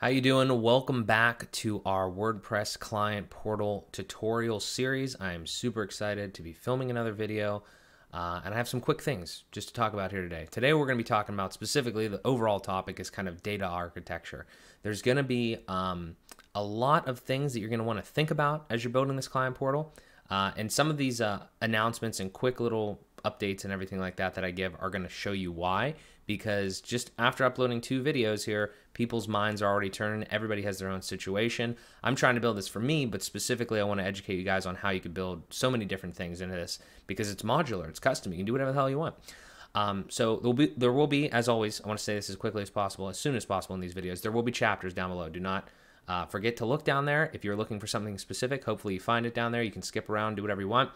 How you doing? Welcome back to our WordPress client portal tutorial series. I am super excited to be filming another video, uh, and I have some quick things just to talk about here today. Today we're going to be talking about specifically the overall topic is kind of data architecture. There's going to be um, a lot of things that you're going to want to think about as you're building this client portal, uh, and some of these uh, announcements and quick little updates and everything like that that I give are going to show you why because just after uploading two videos here, people's minds are already turning. Everybody has their own situation. I'm trying to build this for me, but specifically, I want to educate you guys on how you could build so many different things into this because it's modular, it's custom. You can do whatever the hell you want. Um, so there'll be, there will be, as always, I want to say this as quickly as possible, as soon as possible in these videos. There will be chapters down below. Do not uh, forget to look down there if you're looking for something specific. Hopefully, you find it down there. You can skip around, do whatever you want.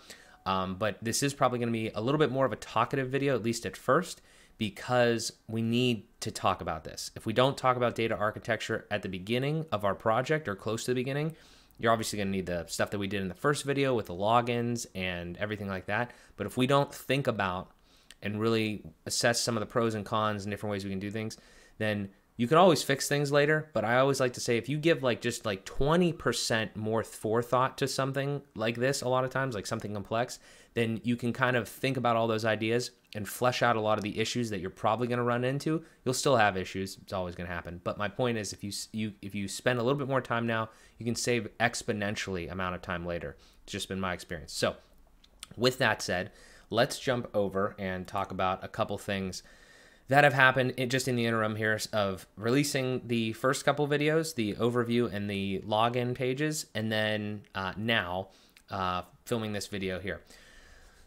Um, but this is probably going to be a little bit more of a talkative video, at least at first because we need to talk about this. If we don't talk about data architecture at the beginning of our project or close to the beginning, you're obviously going to need the stuff that we did in the first video with the logins and everything like that. But if we don't think about and really assess some of the pros and cons and different ways we can do things, then you can always fix things later. But I always like to say if you give like just like 20% more forethought to something like this, a lot of times, like something complex, then you can kind of think about all those ideas and flesh out a lot of the issues that you're probably going to run into. You'll still have issues; it's always going to happen. But my point is, if you you if you spend a little bit more time now, you can save exponentially amount of time later. It's just been my experience. So, with that said, let's jump over and talk about a couple things that have happened just in the interim here of releasing the first couple videos, the overview and the login pages, and then uh, now uh, filming this video here.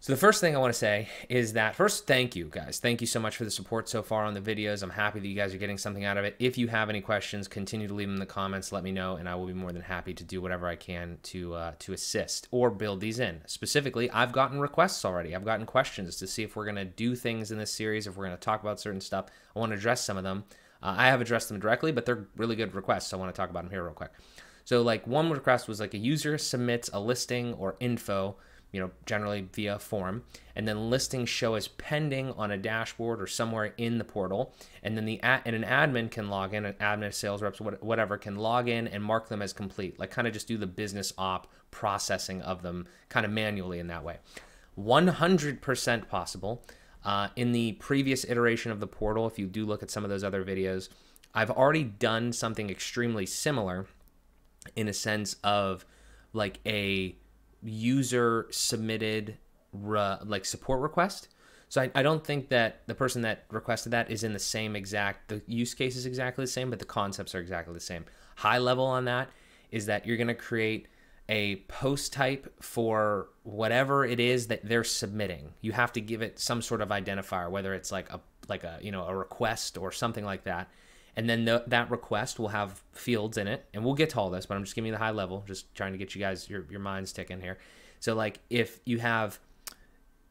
So the first thing I want to say is that first, thank you guys. Thank you so much for the support so far on the videos. I'm happy that you guys are getting something out of it. If you have any questions, continue to leave them in the comments. Let me know, and I will be more than happy to do whatever I can to uh, to assist or build these in. Specifically, I've gotten requests already. I've gotten questions to see if we're going to do things in this series, if we're going to talk about certain stuff. I want to address some of them. Uh, I have addressed them directly, but they're really good requests. So I want to talk about them here real quick. So like one request was like a user submits a listing or info you know, generally via form, and then listings show as pending on a dashboard or somewhere in the portal, and then the ad, and an admin can log in, an admin, sales reps, whatever, can log in and mark them as complete, like kind of just do the business op processing of them, kind of manually in that way. 100% possible. Uh, in the previous iteration of the portal, if you do look at some of those other videos, I've already done something extremely similar in a sense of like a user submitted re, like support request. So I, I don't think that the person that requested that is in the same exact the use case is exactly the same, but the concepts are exactly the same. High level on that is that you're going to create a post type for whatever it is that they're submitting. You have to give it some sort of identifier, whether it's like a like a you know a request or something like that and then the, that request will have fields in it. And we'll get to all this but i'm just giving you the high level just trying to get you guys your, your minds ticking here. So like if you have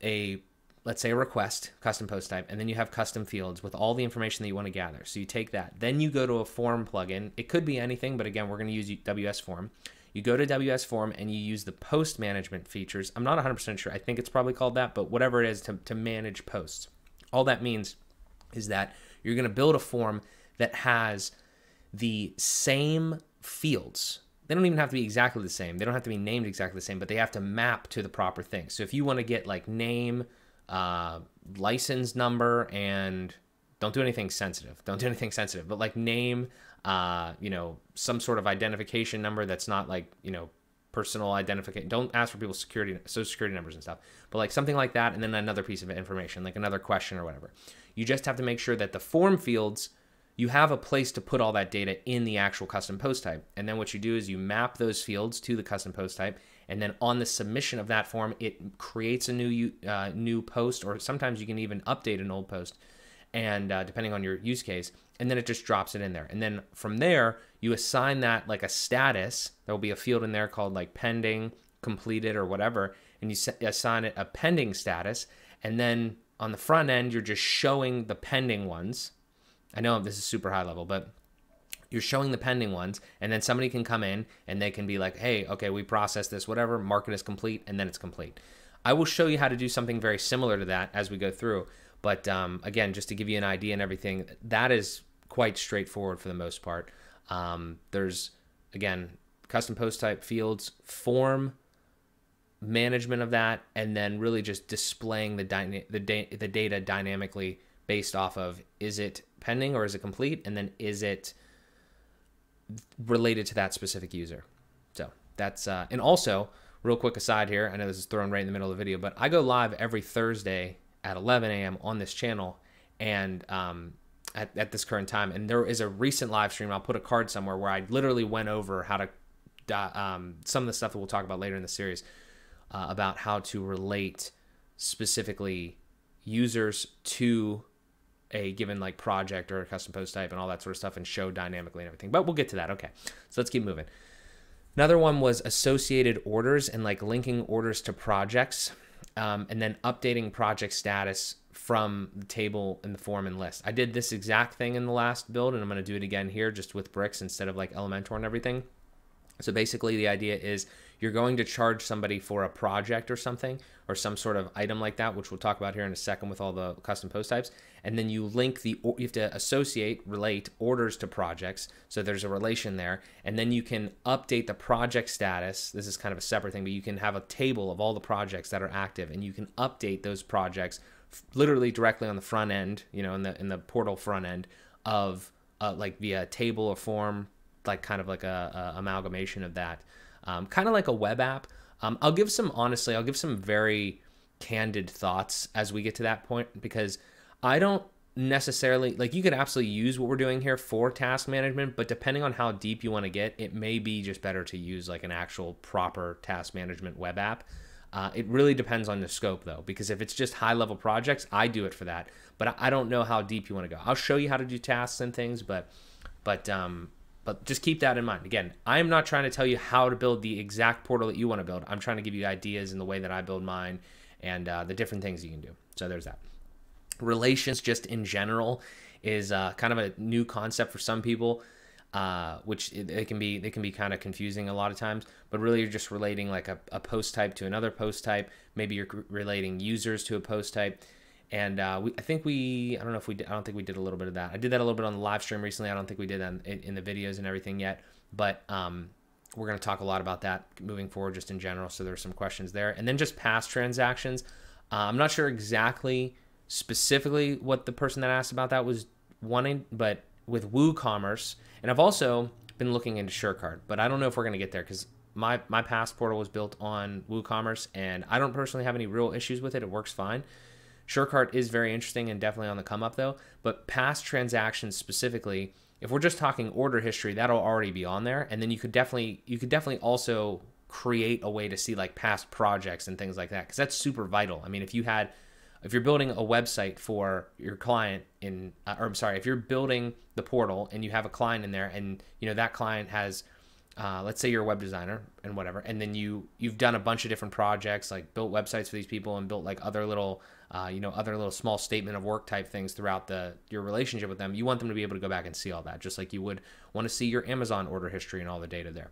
a let's say a request custom post type and then you have custom fields with all the information that you want to gather. So you take that. Then you go to a form plugin. It could be anything but again we're going to use ws form. You go to ws form and you use the post management features. I'm not 100% sure. I think it's probably called that but whatever it is to, to manage posts. All that means is that you're going to build a form that has the same fields. They don't even have to be exactly the same. They don't have to be named exactly the same, but they have to map to the proper thing. So if you want to get like name, uh, license number, and don't do anything sensitive. Don't do anything sensitive, but like name, uh, you know, some sort of identification number that's not like, you know, personal identification. Don't ask for people's security, social security numbers and stuff, but like something like that, and then another piece of information, like another question or whatever. You just have to make sure that the form fields you have a place to put all that data in the actual custom post type. And then what you do is you map those fields to the custom post type. And then on the submission of that form, it creates a new uh, new post, or sometimes you can even update an old post, and uh, depending on your use case, and then it just drops it in there. And then from there, you assign that like a status. There will be a field in there called like pending, completed, or whatever, and you assign it a pending status. And then on the front end, you're just showing the pending ones I know this is super high level, but you're showing the pending ones, and then somebody can come in and they can be like, hey, okay, we processed this, whatever, market is complete, and then it's complete. I will show you how to do something very similar to that as we go through. But um, again, just to give you an idea and everything, that is quite straightforward for the most part. Um, there's again custom post type fields, form management of that, and then really just displaying the the, da- the data dynamically based off of is it pending or is it complete, and then is it related to that specific user. So that's uh, and also real quick aside here. I know this is thrown right in the middle of the video, but I go live every Thursday at 11 a.m. on this channel, and um, at, at this current time. And there is a recent live stream. I'll put a card somewhere where I literally went over how to um, some of the stuff that we'll talk about later in the series uh, about how to relate specifically users to a given like project or a custom post type and all that sort of stuff and show dynamically and everything. But we'll get to that. Okay. So let's keep moving. Another one was associated orders and like linking orders to projects um, and then updating project status from the table in the form and list. I did this exact thing in the last build and I'm going to do it again here just with bricks instead of like Elementor and everything. So basically the idea is you're going to charge somebody for a project or something or some sort of item like that, which we'll talk about here in a second with all the custom post types. And then you link the, you have to associate, relate orders to projects. So there's a relation there. And then you can update the project status. This is kind of a separate thing, but you can have a table of all the projects that are active and you can update those projects literally directly on the front end, you know, in the, in the portal front end of uh, like via table or form, like kind of like a, a amalgamation of that um, kind of like a web app. Um, I'll give some, honestly, I'll give some very candid thoughts as we get to that point because I don't necessarily like you could absolutely use what we're doing here for task management but depending on how deep you want to get it may be just better to use like an actual proper task management web app. Uh, it really depends on the scope though because if it's just high level projects i do it for that. But i don't know how deep you want to go. I'll show you how to do tasks and things but but um, but just keep that in mind. Again, I'm not trying to tell you how to build the exact portal that you want to build. I'm trying to give you ideas in the way that I build mine and uh, the different things you can do. So there's that. Relations, just in general, is uh, kind of a new concept for some people, uh, which it, can be they can be kind of confusing a lot of times. But really, you're just relating like a, a post type to another post type. Maybe you're relating users to a post type and uh, we, I think we, I don't know if we, did, I don't think we did a little bit of that. I did that a little bit on the live stream recently. I don't think we did that in, in the videos and everything yet, but um, we're going to talk a lot about that moving forward, just in general. So there's some questions there, and then just past transactions. Uh, I'm not sure exactly, specifically what the person that asked about that was wanting, but with WooCommerce, and I've also been looking into SureCart, but I don't know if we're going to get there because my my past portal was built on WooCommerce, and I don't personally have any real issues with it. It works fine. SureCart is very interesting and definitely on the come up though. But past transactions specifically, if we're just talking order history, that'll already be on there. And then you could definitely you could definitely also create a way to see like past projects and things like that because that's super vital. I mean, if you had if you're building a website for your client in uh, or I'm sorry, if you're building the portal and you have a client in there and you know that client has uh, let's say you're a web designer and whatever and then you you've done a bunch of different projects like built websites for these people and built like other little uh, you know other little small statement of work type things throughout the your relationship with them you want them to be able to go back and see all that just like you would want to see your amazon order history and all the data there.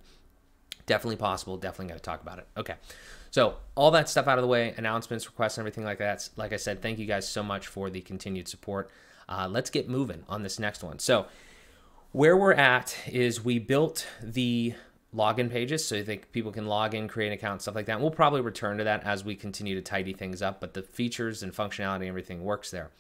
Definitely possible definitely got to talk about it. Okay so all that stuff out of the way announcements requests everything like that like i said thank you guys so much for the continued support. Uh, let's get moving on this next one. So where we're at is we built the login pages so that people can log in, create an account, stuff like that. And we'll probably return to that as we continue to tidy things up, but the features and functionality and everything works there.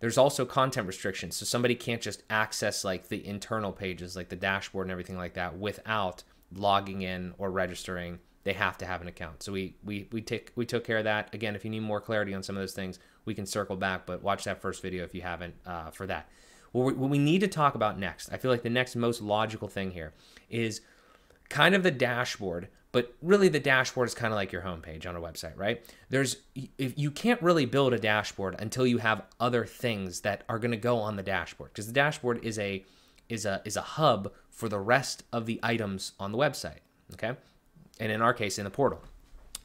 There's also content restrictions. So somebody can't just access like the internal pages, like the dashboard and everything like that without logging in or registering. They have to have an account. So we we we take we took care of that. Again, if you need more clarity on some of those things, we can circle back, but watch that first video if you haven't uh, for that. What we, what we need to talk about next, I feel like the next most logical thing here is kind of the dashboard, but really the dashboard is kind of like your homepage on a website, right? There's if you can't really build a dashboard until you have other things that are going to go on the dashboard because the dashboard is a is a is a hub for the rest of the items on the website, okay? And in our case in the portal.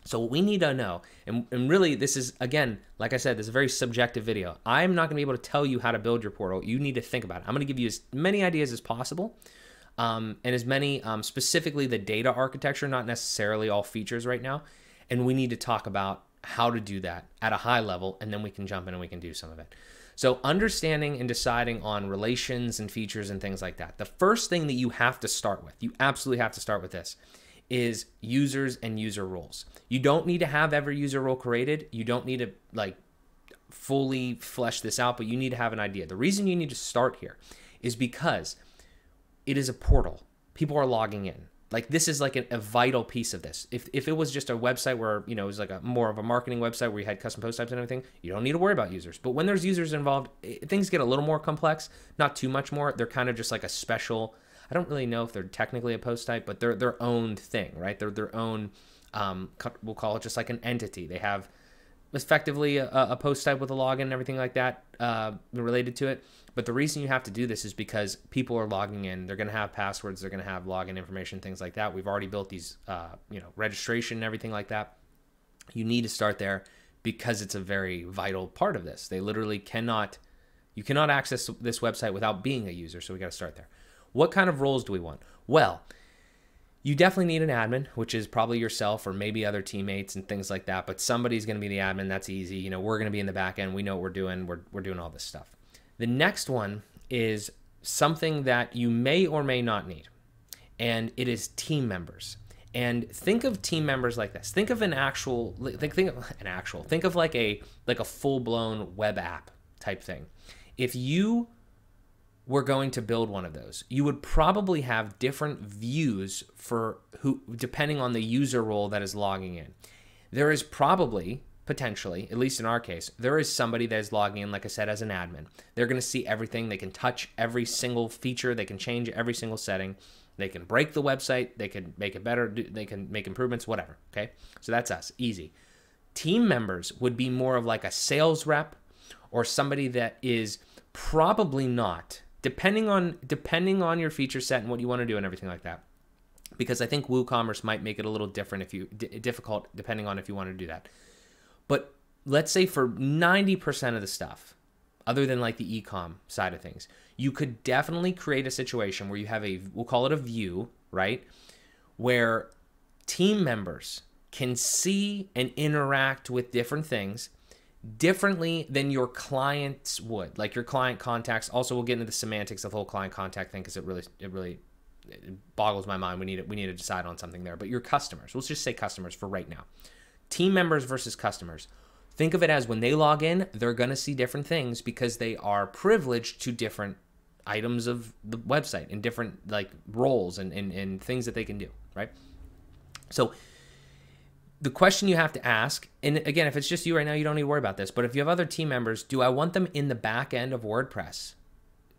So what we need to know, and, and really this is again, like I said, this is a very subjective video. I'm not gonna be able to tell you how to build your portal. You need to think about it. I'm gonna give you as many ideas as possible um, and as many um, specifically the data architecture, not necessarily all features right now. And we need to talk about how to do that at a high level, and then we can jump in and we can do some of it. So, understanding and deciding on relations and features and things like that. The first thing that you have to start with, you absolutely have to start with this, is users and user roles. You don't need to have every user role created. You don't need to like fully flesh this out, but you need to have an idea. The reason you need to start here is because it is a portal. People are logging in. Like this is like a, vital piece of this. If, if it was just a website where you know it was like a more of a marketing website where you had custom post types and everything, you don't need to worry about users. But when there's users involved, it, things get a little more complex. Not too much more. They're kind of just like a special. I don't really know if they're technically a post type, but they're their own thing, right? They're their own. Um, we'll call it just like an entity. They have effectively a, a, post type with a login and everything like that uh, related to it. But the reason you have to do this is because people are logging in. They're going to have passwords. They're going to have login information, things like that. We've already built these, uh, you know, registration and everything like that. You need to start there because it's a very vital part of this. They literally cannot, you cannot access this website without being a user. So we got to start there. What kind of roles do we want? Well, you definitely need an admin, which is probably yourself or maybe other teammates and things like that. But somebody's going to be the admin. That's easy. You know, we're going to be in the back end. We know what we're doing. We're, we're doing all this stuff. The next one is something that you may or may not need, and it is team members. And think of team members like this. Think of an actual think think of an actual. Think of like a like a full-blown web app type thing. If you were going to build one of those, you would probably have different views for who depending on the user role that is logging in. There is probably potentially, at least in our case, there is somebody that is logging in, like I said, as an admin. They're going to see everything. They can touch every single feature. They can change every single setting. They can break the website. They can make it better. They can make improvements, whatever. Okay. So that's us. Easy. Team members would be more of like a sales rep or somebody that is probably not depending on depending on your feature set and what you want to do and everything like that because i think woocommerce might make it a little different if you difficult depending on if you want to do that but let's say for 90% of the stuff other than like the ecom side of things you could definitely create a situation where you have a we'll call it a view right where team members can see and interact with different things differently than your clients would. Like your client contacts. Also, we'll get into the semantics of the whole client contact thing because it really, it really it boggles my mind. We need to, we need to decide on something there. But your customers, let's just say customers for right now. Team members versus customers. Think of it as when they log in, they're going to see different things because they are privileged to different items of the website and different like roles and, and, and things that they can do, right? So the question you have to ask, and again, if it's just you right now, you don't need to worry about this. But if you have other team members, do I want them in the back end of WordPress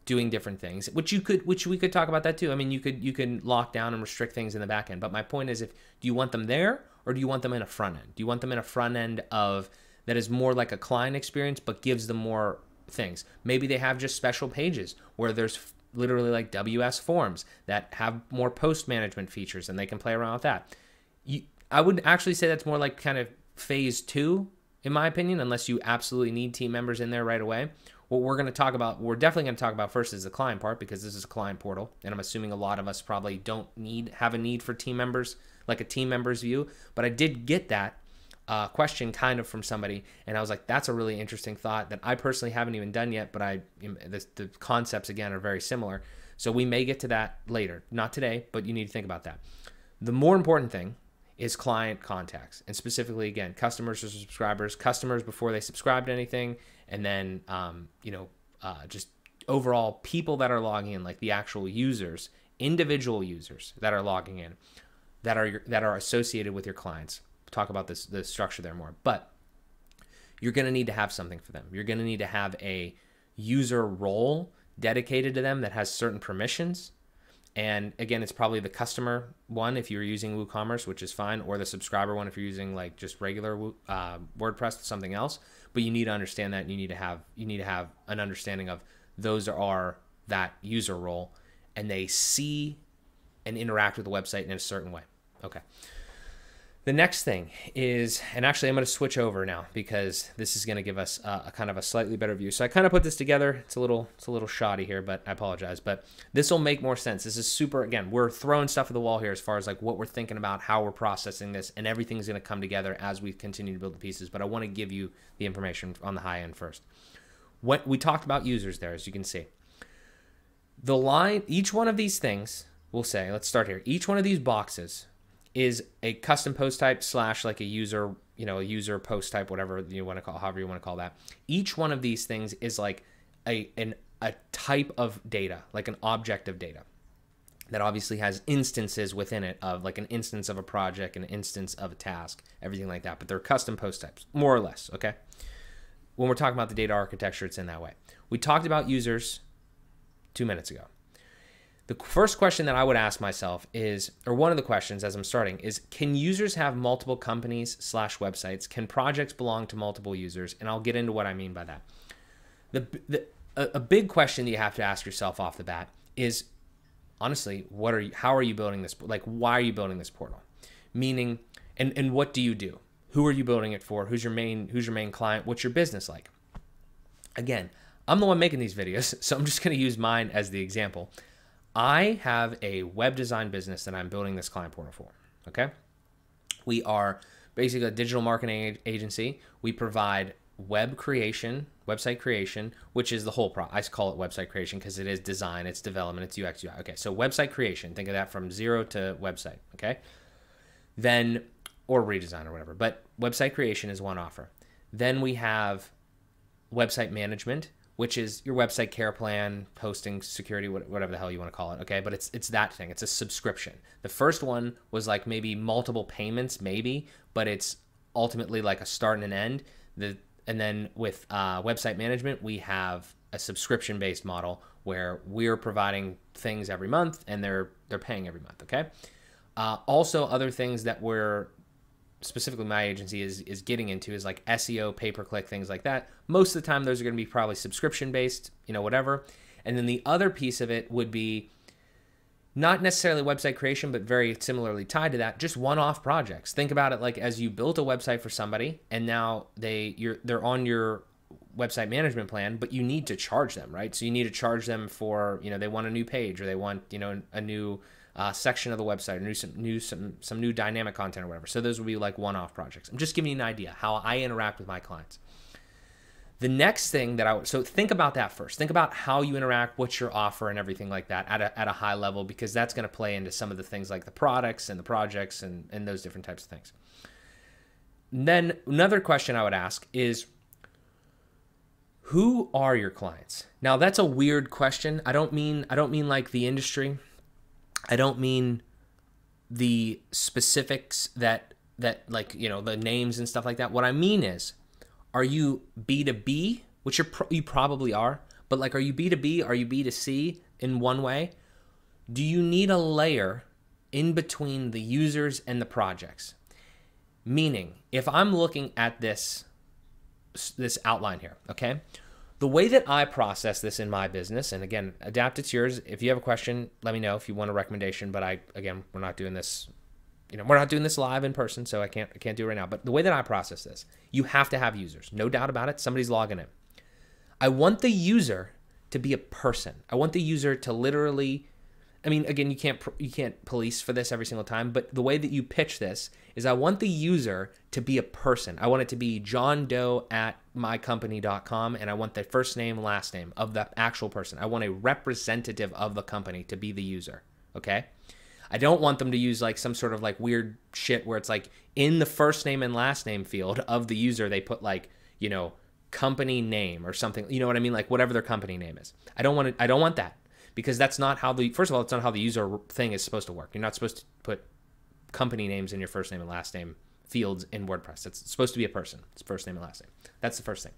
doing different things? Which you could, which we could talk about that too. I mean, you could you can lock down and restrict things in the back end. But my point is, if do you want them there or do you want them in a front end? Do you want them in a front end of that is more like a client experience but gives them more things? Maybe they have just special pages where there's literally like WS forms that have more post management features and they can play around with that. You, I would actually say that's more like kind of phase two, in my opinion, unless you absolutely need team members in there right away. What we're going to talk about, we're definitely going to talk about first is the client part because this is a client portal, and I'm assuming a lot of us probably don't need have a need for team members like a team members view. But I did get that uh, question kind of from somebody, and I was like, that's a really interesting thought that I personally haven't even done yet, but I the, the concepts again are very similar. So we may get to that later, not today, but you need to think about that. The more important thing is client contacts, and specifically again, customers or subscribers, customers before they subscribe to anything, and then um, you know uh, just overall people that are logging in, like the actual users, individual users that are logging in, that are that are associated with your clients. Talk about this the structure there more, but you're going to need to have something for them. You're going to need to have a user role dedicated to them that has certain permissions and again, it's probably the customer one if you're using WooCommerce, which is fine, or the subscriber one if you're using like just regular uh, WordPress or something else. But you need to understand that. You need to have you need to have an understanding of those are that user role, and they see and interact with the website in a certain way. Okay. The next thing is, and actually I'm going to switch over now because this is going to give us a, a, kind of a slightly better view. So I kind of put this together. It's a little, it's a little shoddy here, but I apologize. But this will make more sense. This is super. Again, we're throwing stuff at the wall here as far as like what we're thinking about, how we're processing this, and everything's going to come together as we continue to build the pieces. But I want to give you the information on the high end first. what we talked about users there, as you can see. The line, each one of these things, we'll say, let's start here. Each one of these boxes is a custom post type slash like a user, you know, a user post type, whatever you want to call, however you want to call that. Each one of these things is like a an a type of data, like an object of data that obviously has instances within it of like an instance of a project, an instance of a task, everything like that. But they're custom post types, more or less. Okay. When we're talking about the data architecture, it's in that way. We talked about users two minutes ago. The first question that I would ask myself is, or one of the questions as I'm starting is, can users have multiple companies slash websites? Can projects belong to multiple users? And I'll get into what I mean by that. The, the a, a big question that you have to ask yourself off the bat is, honestly, what are you? How are you building this? Like, why are you building this portal? Meaning, and and what do you do? Who are you building it for? Who's your main Who's your main client? What's your business like? Again, I'm the one making these videos, so I'm just going to use mine as the example. I have a web design business that I'm building this client portal for. Okay. We are basically a digital marketing agency. We provide web creation, website creation, which is the whole pro. I call it website creation because it is design, it's development, it's UX, UI. Okay. So website creation, think of that from zero to website. Okay. Then, or redesign or whatever, but website creation is one offer. Then we have website management, which is your website care plan, hosting, security, whatever the hell you want to call it. Okay, but it's it's that thing. It's a subscription. The first one was like maybe multiple payments, maybe, but it's ultimately like a start and an end. The and then with uh, website management, we have a subscription based model where we're providing things every month and they're they're paying every month. Okay. Uh, also, other things that we're specifically my agency is is getting into is like SEO, pay per click, things like that. Most of the time, those are going to be probably subscription based, you know, whatever. And then the other piece of it would be not necessarily website creation, but very similarly tied to that, just one-off projects. Think about it like as you built a website for somebody, and now they you're they're on your website management plan, but you need to charge them, right? So you need to charge them for you know they want a new page or they want you know a new uh, section of the website, or new some new some some new dynamic content or whatever. So those would be like one-off projects. I'm just giving you an idea how I interact with my clients. The next thing that I would so think about that first. Think about how you interact, what's your offer, and everything like that at a, at a high level because that's going to play into some of the things like the products and the projects and and those different types of things. And then another question I would ask is who are your clients? Now that's a weird question. I don't mean I don't mean like the industry. I don't mean the specifics that that like you know the names and stuff like that. What I mean is, are you B two B, which you're pro- you probably are, but like, are you B two B? Are you B two C in one way? Do you need a layer in between the users and the projects? Meaning, if I'm looking at this this outline here, okay, the way that I process this in my business, and again, adapt it to yours. If you have a question, let me know if you want a recommendation. But I, again, we're not doing this, you know, we're not doing this live in person, so I can't, I can't do it right now. But the way that I process this, you have to have users, no doubt about it. Somebody's logging in. I want the user to be a person. I want the user to literally I mean, again, you can't you can't police for this every single time, but the way that you pitch this is I want the user to be a person. I want it to be John Doe at mycompany.com, and I want the first name, last name of the actual person. I want a representative of the company to be the user. Okay. I don't want them to use like some sort of like weird shit where it's like in the first name and last name field of the user, they put like, you know, company name or something. You know what I mean? Like whatever their company name is. I don't want. I don't want that because that's not how the first of all, it's not how the user thing is supposed to work. You're not supposed to put company names in your first name and last name fields in WordPress. It's supposed to be a person. It's first name and last name. That's the first thing.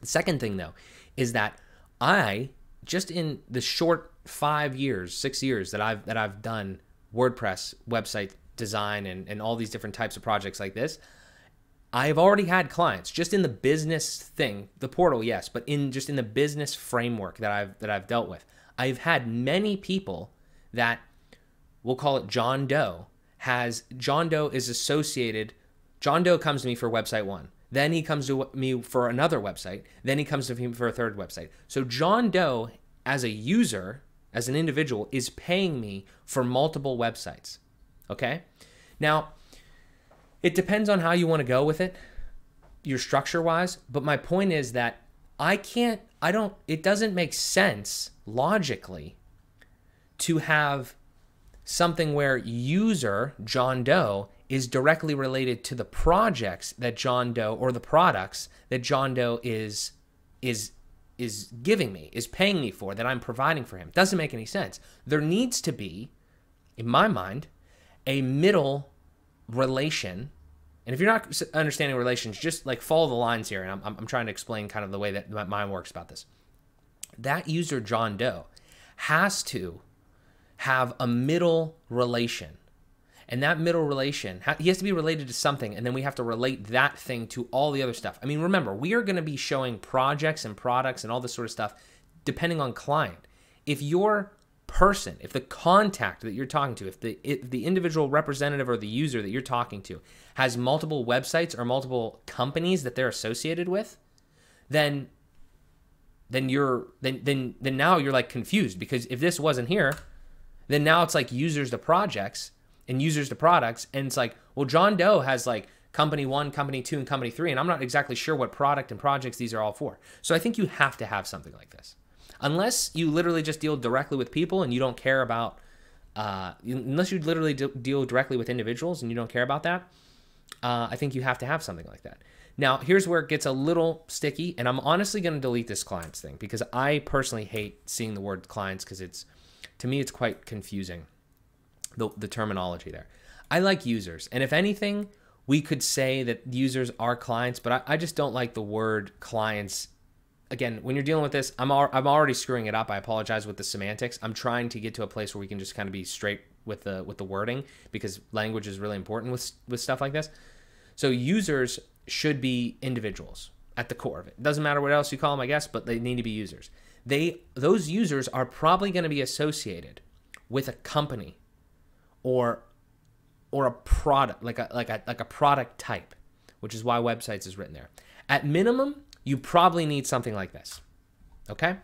The second thing though is that I just in the short five years, six years that I've that I've done WordPress website design and, and all these different types of projects like this, I've already had clients just in the business thing, the portal, yes, but in just in the business framework that I've that I've dealt with. I've had many people that we'll call it John Doe has John Doe is associated. John Doe comes to me for website one. Then he comes to me for another website. Then he comes to me for a third website. So John Doe, as a user, as an individual, is paying me for multiple websites. Okay? Now, it depends on how you want to go with it, your structure wise. But my point is that I can't, I don't, it doesn't make sense logically to have something where user John Doe is directly related to the projects that John Doe or the products that John Doe is is is giving me, is paying me for, that I'm providing for him. Doesn't make any sense. There needs to be, in my mind, a middle relation. And if you're not understanding relations, just like follow the lines here. And I'm, I'm trying to explain kind of the way that my mind works about this. That user, John Doe, has to have a middle relation. And that middle relation, he has to be related to something, and then we have to relate that thing to all the other stuff. I mean, remember, we are going to be showing projects and products and all this sort of stuff depending on client. If your person, if the contact that you're talking to, if the if the individual representative or the user that you're talking to has multiple websites or multiple companies that they're associated with, then then you're then then then now you're like confused because if this wasn't here, then now it's like users to projects and users to products. And it's like, well, John Doe has like company one, company two, and company three. And I'm not exactly sure what product and projects these are all for. So I think you have to have something like this. Unless you literally just deal directly with people and you don't care about, uh, unless you literally deal directly with individuals and you don't care about that, uh, I think you have to have something like that. Now, here's where it gets a little sticky, and I'm honestly going to delete this clients thing because I personally hate seeing the word clients because it's to me, it's quite confusing, the, the terminology there. I like users. And if anything, we could say that users are clients, but I, I just don't like the word clients. Again, when you're dealing with this, I'm, al- I'm already screwing it up. I apologize with the semantics. I'm trying to get to a place where we can just kind of be straight with the with the wording because language is really important with with stuff like this. So users should be individuals at the core of it. Doesn't matter what else you call them, I guess, but they need to be users they those users are probably going to be associated with a company or or a product like a like a like a product type, which is why websites is written there. At minimum, you probably need something like this. Okay?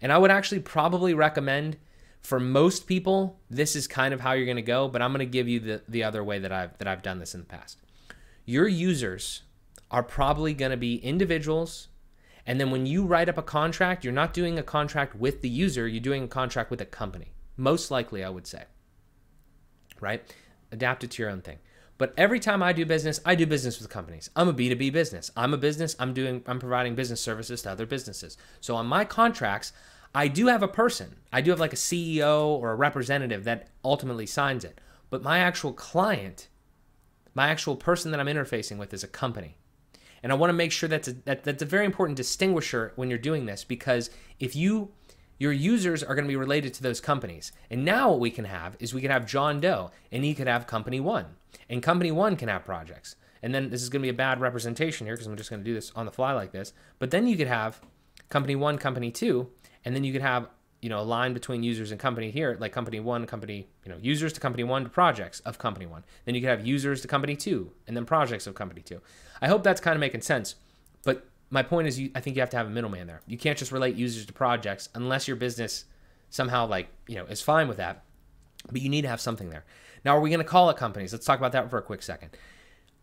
And I would actually probably recommend for most people, this is kind of how you're going to go, but I'm going to give you the, the other way that I've that I've done this in the past. Your users are probably going to be individuals and then when you write up a contract, you're not doing a contract with the user, you're doing a contract with a company. Most likely, I would say. Right? Adapt it to your own thing. But every time I do business, I do business with companies. I'm a B2B business. I'm a business, I'm doing I'm providing business services to other businesses. So on my contracts, I do have a person. I do have like a CEO or a representative that ultimately signs it. But my actual client, my actual person that I'm interfacing with is a company. And I want to make sure that's a, that, that's a very important distinguisher when you're doing this because if you your users are going to be related to those companies. And now what we can have is we can have John Doe and he could have company 1. And company 1 can have projects. And then this is going to be a bad representation here because I'm just going to do this on the fly like this. But then you could have company 1, company 2, and then you could have you know a line between users and company here like company one company you know users to company one to projects of company one then you could have users to company two and then projects of company two i hope that's kind of making sense but my point is you, i think you have to have a middleman there you can't just relate users to projects unless your business somehow like you know is fine with that but you need to have something there now are we going to call it companies let's talk about that for a quick second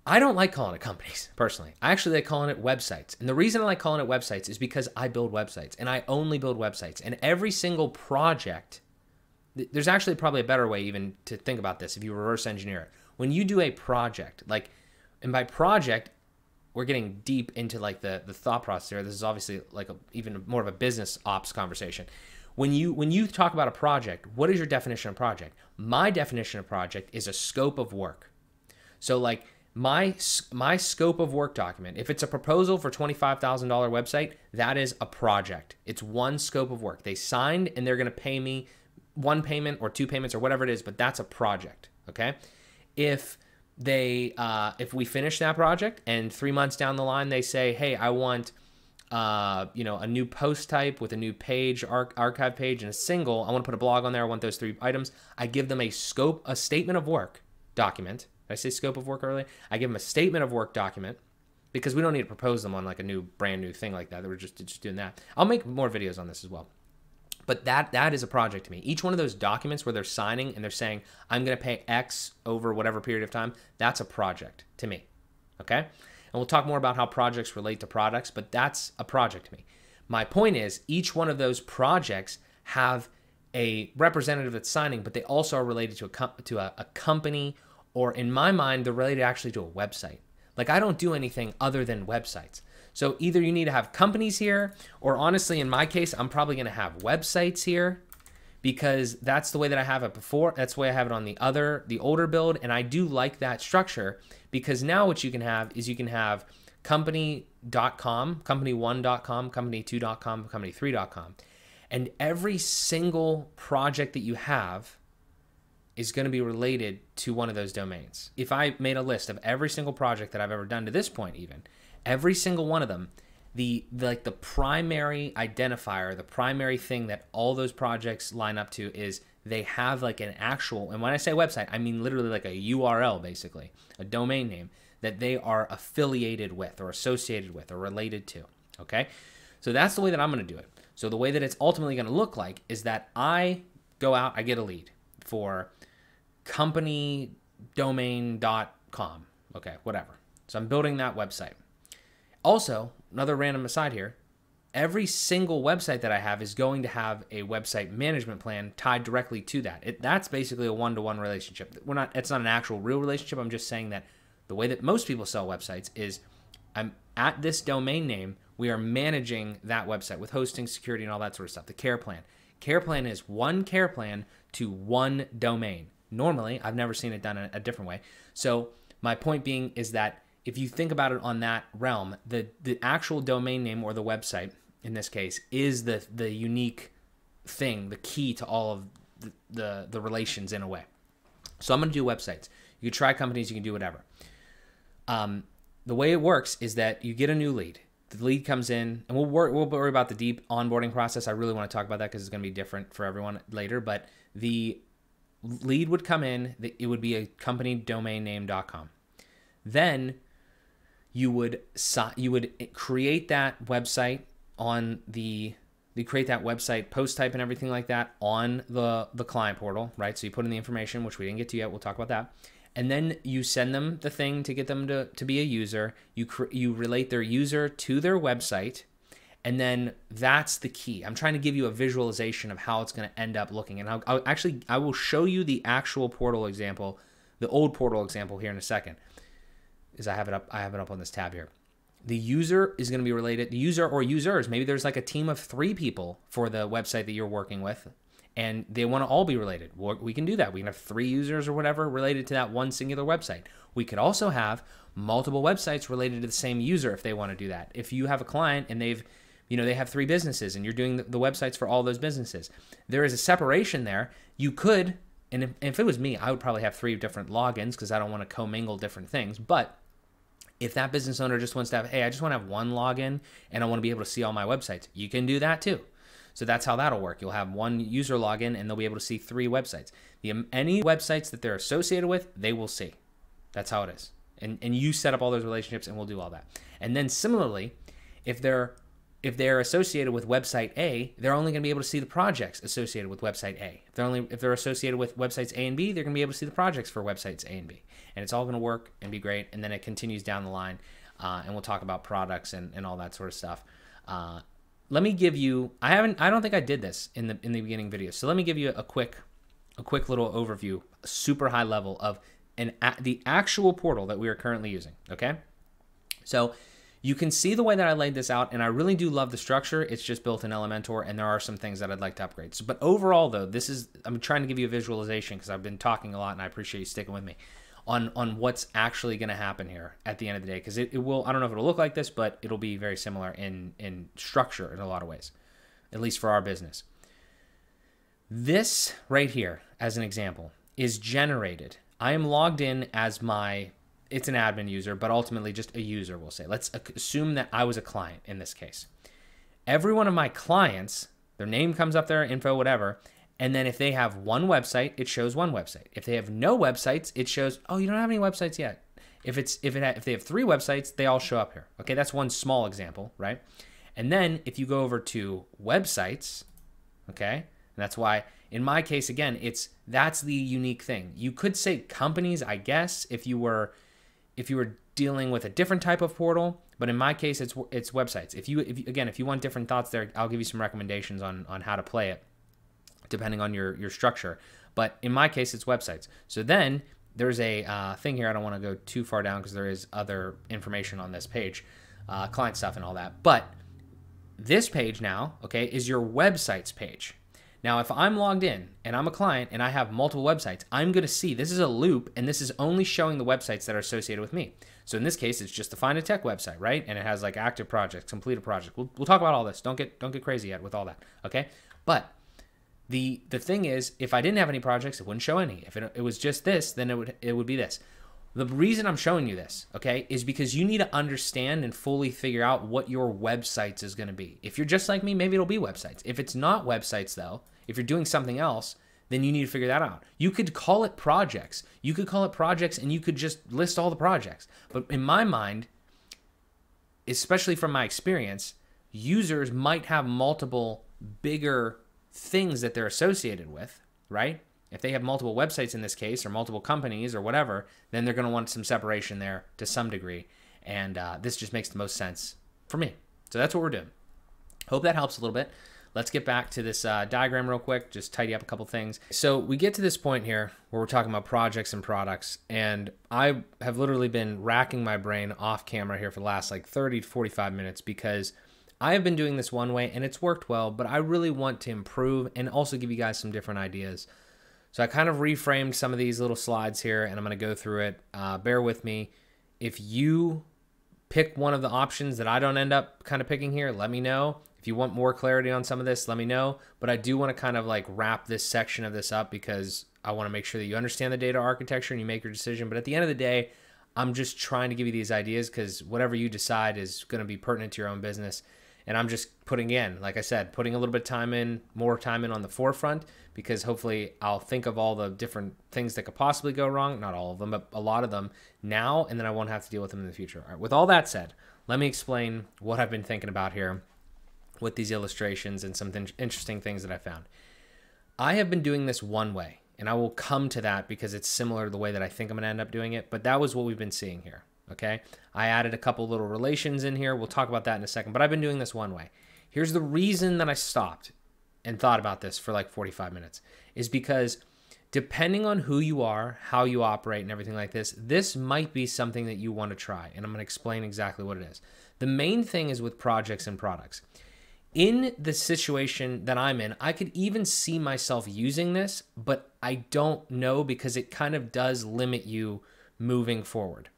I don't like calling it companies personally. I actually like calling it websites. And the reason I like calling it websites is because I build websites and I only build websites. And every single project, there's actually probably a better way even to think about this if you reverse engineer it. When you do a project, like, and by project, we're getting deep into like the the thought process here. This is obviously like a, even more of a business ops conversation. When you when you talk about a project, what is your definition of project? My definition of project is a scope of work. So like my my scope of work document if it's a proposal for $25000 website that is a project it's one scope of work they signed and they're going to pay me one payment or two payments or whatever it is but that's a project okay if they uh, if we finish that project and three months down the line they say hey i want uh, you know a new post type with a new page arch- archive page and a single i want to put a blog on there i want those three items i give them a scope a statement of work document did I say scope of work early? I give them a statement of work document because we don't need to propose them on like a new brand new thing like that. We're just just doing that. I'll make more videos on this as well. But that that is a project to me. Each one of those documents where they're signing and they're saying I'm going to pay X over whatever period of time, that's a project to me. Okay? And we'll talk more about how projects relate to products, but that's a project to me. My point is, each one of those projects have a representative that's signing, but they also are related to a to a, a company, or in my mind, they're related actually to a website. Like I don't do anything other than websites. So either you need to have companies here, or honestly, in my case, I'm probably going to have websites here because that's the way that I have it before. That's the way I have it on the other, the older build. And I do like that structure because now what you can have is you can have company.com, company1.com, company2.com, company3.com. And every single project that you have is going to be related to one of those domains. If I made a list of every single project that I've ever done to this point, even every single one of them, the, the like the primary identifier, the primary thing that all those projects line up to is they have like an actual, and when I say website, I mean literally like a URL, basically a domain name that they are affiliated with or associated with or related to. Okay, so that's the way that I'm going to do it. So the way that it's ultimately going to look like is that I go out, I get a lead for company companydomain.com. Okay, whatever. So I'm building that website. Also, another random aside here every single website that I have is going to have a website management plan tied directly to that. It, that's basically a one-to-one relationship. We're not it's not an actual real relationship. I'm just saying that the way that most people sell websites is I'm at this domain name, we are managing that website with hosting, security and all that sort of stuff. The care plan. Care plan is one care plan to one domain. Normally, I've never seen it done a, a different way. So, my point being is that if you think about it on that realm, the the actual domain name or the website in this case is the the unique thing, the key to all of the the, the relations in a way. So I'm going to do websites. You can try companies, you can do whatever. Um, the way it works is that you get a new lead. The lead comes in, and we'll worry, we'll worry about the deep onboarding process. I really want to talk about that because it's going to be different for everyone later. But the lead would come in, it would be a company domain name.com. Then you would you would create that website on the you create that website post type and everything like that on the the client portal right? So you put in the information which we didn't get to yet we'll talk about that. And then you send them the thing to get them to, to be a user. You you relate their user to their website. And then that's the key. I'm trying to give you a visualization of how it's going to end up looking. And I'll, I'll actually i will show you the actual portal example the old portal example here in a second is I have it up I have it up on this tab here. The user is going to be related the user or users. Maybe there's like a team of 3 people for the website that you're working with and they want to all be related. We can do that. We can have 3 users or whatever related to that one singular website. We could also have multiple websites related to the same user if they want to do that. If you have a client and they've you know they have three businesses and you're doing the, the websites for all those businesses there is a separation there you could and if, if, it was me, I would probably have three different logins because I don't want to commingle different things. But if that business owner just wants to have, hey, I just want to have one login and I want to be able to see all my websites, you can do that too. So that's how that'll work. You'll have one user login and they'll be able to see three websites. The, um, any websites that they're associated with, they will see. That's how it is. And, and you set up all those relationships and we'll do all that. And then similarly, if they're if they're associated with website A, they're only going to be able to see the projects associated with website A. If they're only if they're associated with websites A and B, they're going to be able to see the projects for websites A and B, and it's all going to work and be great. And then it continues down the line, uh, and we'll talk about products and, and all that sort of stuff. Uh, let me give you. I haven't. I don't think I did this in the in the beginning video. So let me give you a quick a quick little overview, super high level of an the actual portal that we are currently using. Okay, so you can see the way that I laid this out, and I really do love the structure. It's just built in Elementor, and there are some things that I'd like to upgrade. So, but overall, though, this is I'm trying to give you a visualization because I've been talking a lot, and I appreciate you sticking with me on on what's actually going to happen here at the end of the day. Because it, it will I don't know if it'll look like this, but it'll be very similar in in structure in a lot of ways, at least for our business. This right here, as an example, is generated. I am logged in as my it's an admin user, but ultimately just a user, we'll say. Let's assume that I was a client in this case. Every one of my clients, their name comes up there, info, whatever. And then if they have one website, it shows one website. If they have no websites, it shows, oh, you don't have any websites yet. If it's if it if they have three websites, they all show up here. Okay, that's one small example, right? And then if you go over to websites, okay, and that's why in my case again, it's that's the unique thing. You could say companies, I guess, if you were if you were dealing with a different type of portal, but in my case, it's it's websites. If you, if you again, if you want different thoughts there, I'll give you some recommendations on on how to play it, depending on your your structure. But in my case, it's websites. So then there's a uh, thing here. I don't want to go too far down because there is other information on this page, uh, client stuff and all that. But this page now, okay, is your websites page. Now, if I'm logged in and I'm a client and I have multiple websites, I'm going to see this is a loop and this is only showing the websites that are associated with me. So in this case, it's just the Find a Tech website, right? And it has like active projects, completed projects. We'll, we'll talk about all this. Don't get don't get crazy yet with all that, okay? But the the thing is, if I didn't have any projects, it wouldn't show any. If it, it was just this, then it would it would be this. The reason I'm showing you this, okay, is because you need to understand and fully figure out what your websites is going to be. If you're just like me, maybe it'll be websites. If it's not websites though, if you're doing something else, then you need to figure that out. You could call it projects. You could call it projects and you could just list all the projects. But in my mind, especially from my experience, users might have multiple bigger things that they're associated with, right? If they have multiple websites in this case, or multiple companies, or whatever, then they're going to want some separation there to some degree. And uh, this just makes the most sense for me. So that's what we're doing. Hope that helps a little bit. Let's get back to this uh, diagram real quick, just tidy up a couple things. So we get to this point here where we're talking about projects and products, and I have literally been racking my brain off camera here for the last like 30 to 45 minutes because I have been doing this one way and it's worked well, but I really want to improve and also give you guys some different ideas. So I kind of reframed some of these little slides here and I'm going to go through it. Uh, bear with me. If you pick one of the options that I don't end up kind of picking here, let me know. If you want more clarity on some of this, let me know. But I do want to kind of like wrap this section of this up because I want to make sure that you understand the data architecture and you make your decision. But at the end of the day, I'm just trying to give you these ideas because whatever you decide is going to be pertinent to your own business. And I'm just putting in, like I said, putting a little bit of time in, more time in on the forefront because hopefully I'll think of all the different things that could possibly go wrong. Not all of them, but a lot of them now, and then I won't have to deal with them in the future. All right, with all that said, let me explain what I've been thinking about here with these illustrations and some th- interesting things that I found. I have been doing this one way, and I will come to that because it's similar to the way that I think I'm going to end up doing it, but that was what we've been seeing here. Okay. I added a couple little relations in here. We'll talk about that in a second, but I've been doing this one way. Here's the reason that I stopped and thought about this for like 45 minutes is because depending on who you are, how you operate, and everything like this, this might be something that you want to try. And I'm going to explain exactly what it is. The main thing is with projects and products in the situation that I'm in, I could even see myself using this, but I don't know because it kind of does limit you moving forward.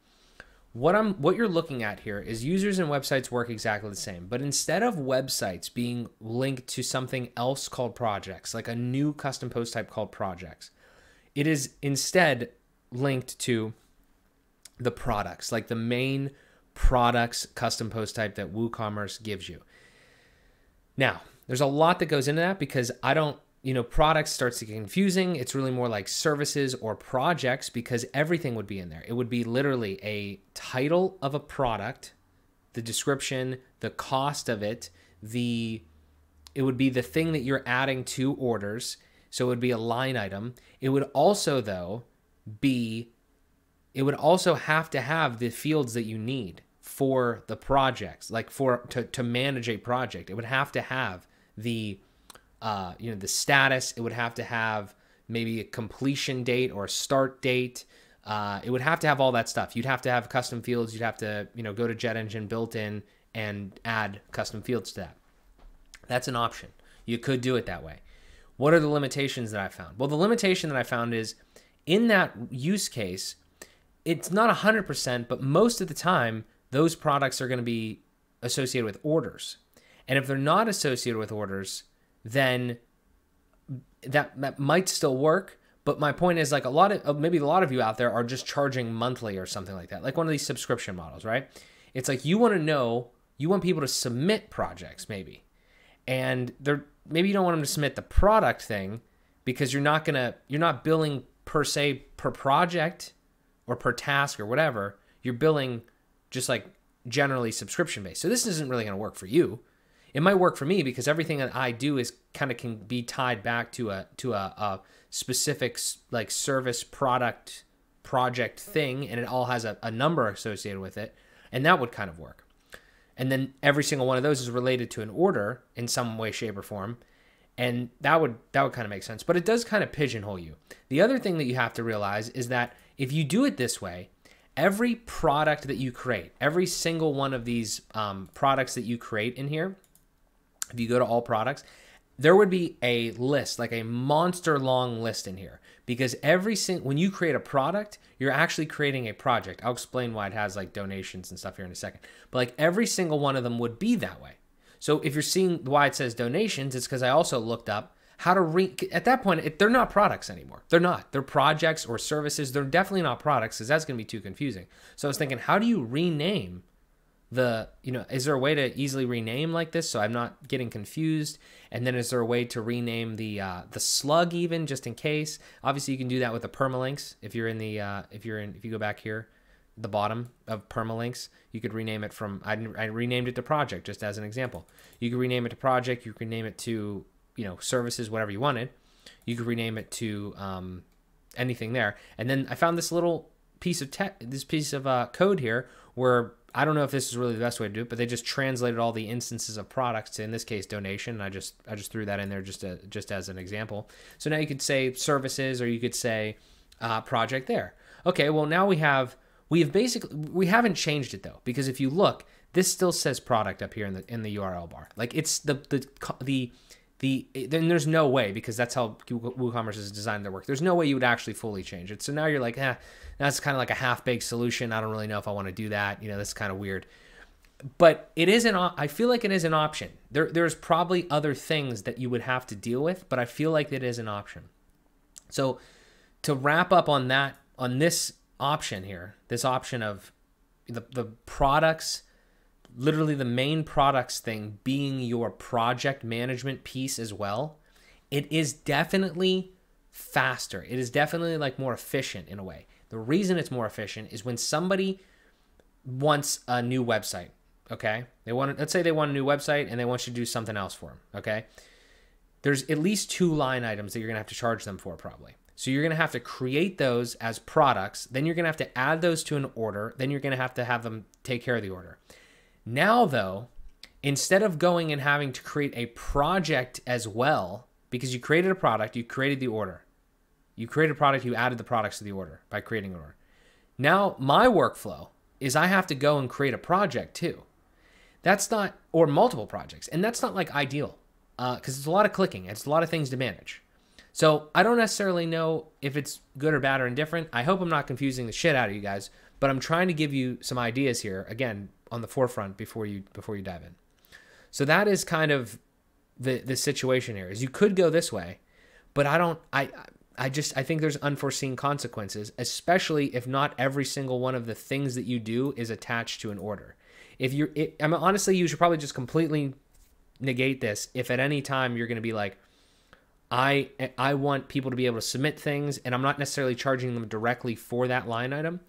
What I'm what you're looking at here is users and websites work exactly the same, but instead of websites being linked to something else called projects, like a new custom post type called projects, it is instead linked to the products, like the main products custom post type that WooCommerce gives you. Now, there's a lot that goes into that because I don't, you know, products starts to get confusing. It's really more like services or projects because everything would be in there. It would be literally a title of a product, the description, the cost of it, the it would be the thing that you're adding to orders. So it would be a line item. It would also though be it would also have to have the fields that you need for the projects, like for to, to manage a project. It would have to have the uh, you know the status. It would have to have maybe a completion date or a start date. Uh, it would have to have all that stuff. You'd have to have custom fields. You'd have to you know go to JetEngine built in and add custom fields to that. That's an option. You could do it that way. What are the limitations that I found? Well, the limitation that I found is in that use case, it's not 100%, but most of the time, those products are going to be associated with orders. And if they're not associated with orders, then that, that might still work. But my point is, like a lot of uh, maybe a lot of you out there are just charging monthly or something like that, like one of these subscription models, right? It's like you want to know, you want people to submit projects, maybe, and they're maybe you don't want them to submit the product thing because you're not gonna you're not billing per se per project or per task or whatever. You're billing just like generally subscription based. So this isn't really to work for you. It might work for me because everything that I do is kind of can be tied back to a to a, a specific like service product project thing and it all has a, a number associated with it. And that would kind of work. And then every single one of those is related to an order in some way, shape, or form. And that would that would kind of make sense. But it does kind of pigeonhole you. The other thing that you have to realize is that if you do it this way, every product that you create, every single one of these um, products that you create in here, if you go to all products, there would be a list, like a monster long list in here. Because every single, when you create a product, you're actually creating a project. I'll explain why it has like donations and stuff here in a second. But like every single one of them would be that way. So if you're seeing why it says donations, it's because I also looked up how to re at that point it, they're not products anymore they're not they're projects or services they're definitely not products because that's going to be too confusing so i was thinking how do you rename the you know is there a way to easily rename like this so i'm not getting confused? And then is there a way to rename the uh, the slug even just in case? Obviously you can do that with the permalinks. If you're in the uh, if you're in if you go back here the bottom of permalinks you could rename it from I, I renamed it to project just as an example. You could rename it to project you can name it to you know services whatever you wanted. You could rename it to um, anything there. And then i found this little piece of tech this piece of uh, code here where i don't know if this is really the best way to do it but they just translated all the instances of products to in this case donation. I just i just threw that in there just to, just as an example. So now you could say services or you could say uh, project there. Okay well now we have we have basically we haven't changed it though because if you look this still says product up here in the in the url bar. Like it's the the the the then there's no way because that's how WooCommerce is designed their work. There's no way you would actually fully change it. So now you're like, eh, that's kind of like a half baked solution. I don't really know if I want to do that. You know, that's kind of weird. But it is an. I feel like it is an option. There, there's probably other things that you would have to deal with, but I feel like it is an option. So, to wrap up on that, on this option here, this option of the the products literally the main products thing being your project management piece as well, it is definitely faster. It is definitely like more efficient in a way. The reason it's more efficient is when somebody wants a new website, okay? They want let's say they want a new website and they want you to do something else for them, okay? There's at least two line items that you're going to have to charge them for probably. So you're going to have to create those as products, then you're going to have to add those to an order, then you're going to have to have them take care of the order. Now, though, instead of going and having to create a project as well, because you created a product, you created the order. You created a product, you added the products to the order by creating an order. Now, my workflow is I have to go and create a project too. That's not, or multiple projects. And that's not like ideal because uh, it's a lot of clicking, it's a lot of things to manage. So I don't necessarily know if it's good or bad or indifferent. I hope I'm not confusing the shit out of you guys, but I'm trying to give you some ideas here. Again, on the forefront before you before you dive in. So that is kind of the the situation here. Is you could go this way, but I don't I I just I think there's unforeseen consequences, especially if not every single one of the things that you do is attached to an order. If you're I mean honestly you should probably just completely negate this if at any time you're going to be like I I want people to be able to submit things and I'm not necessarily charging them directly for that line item.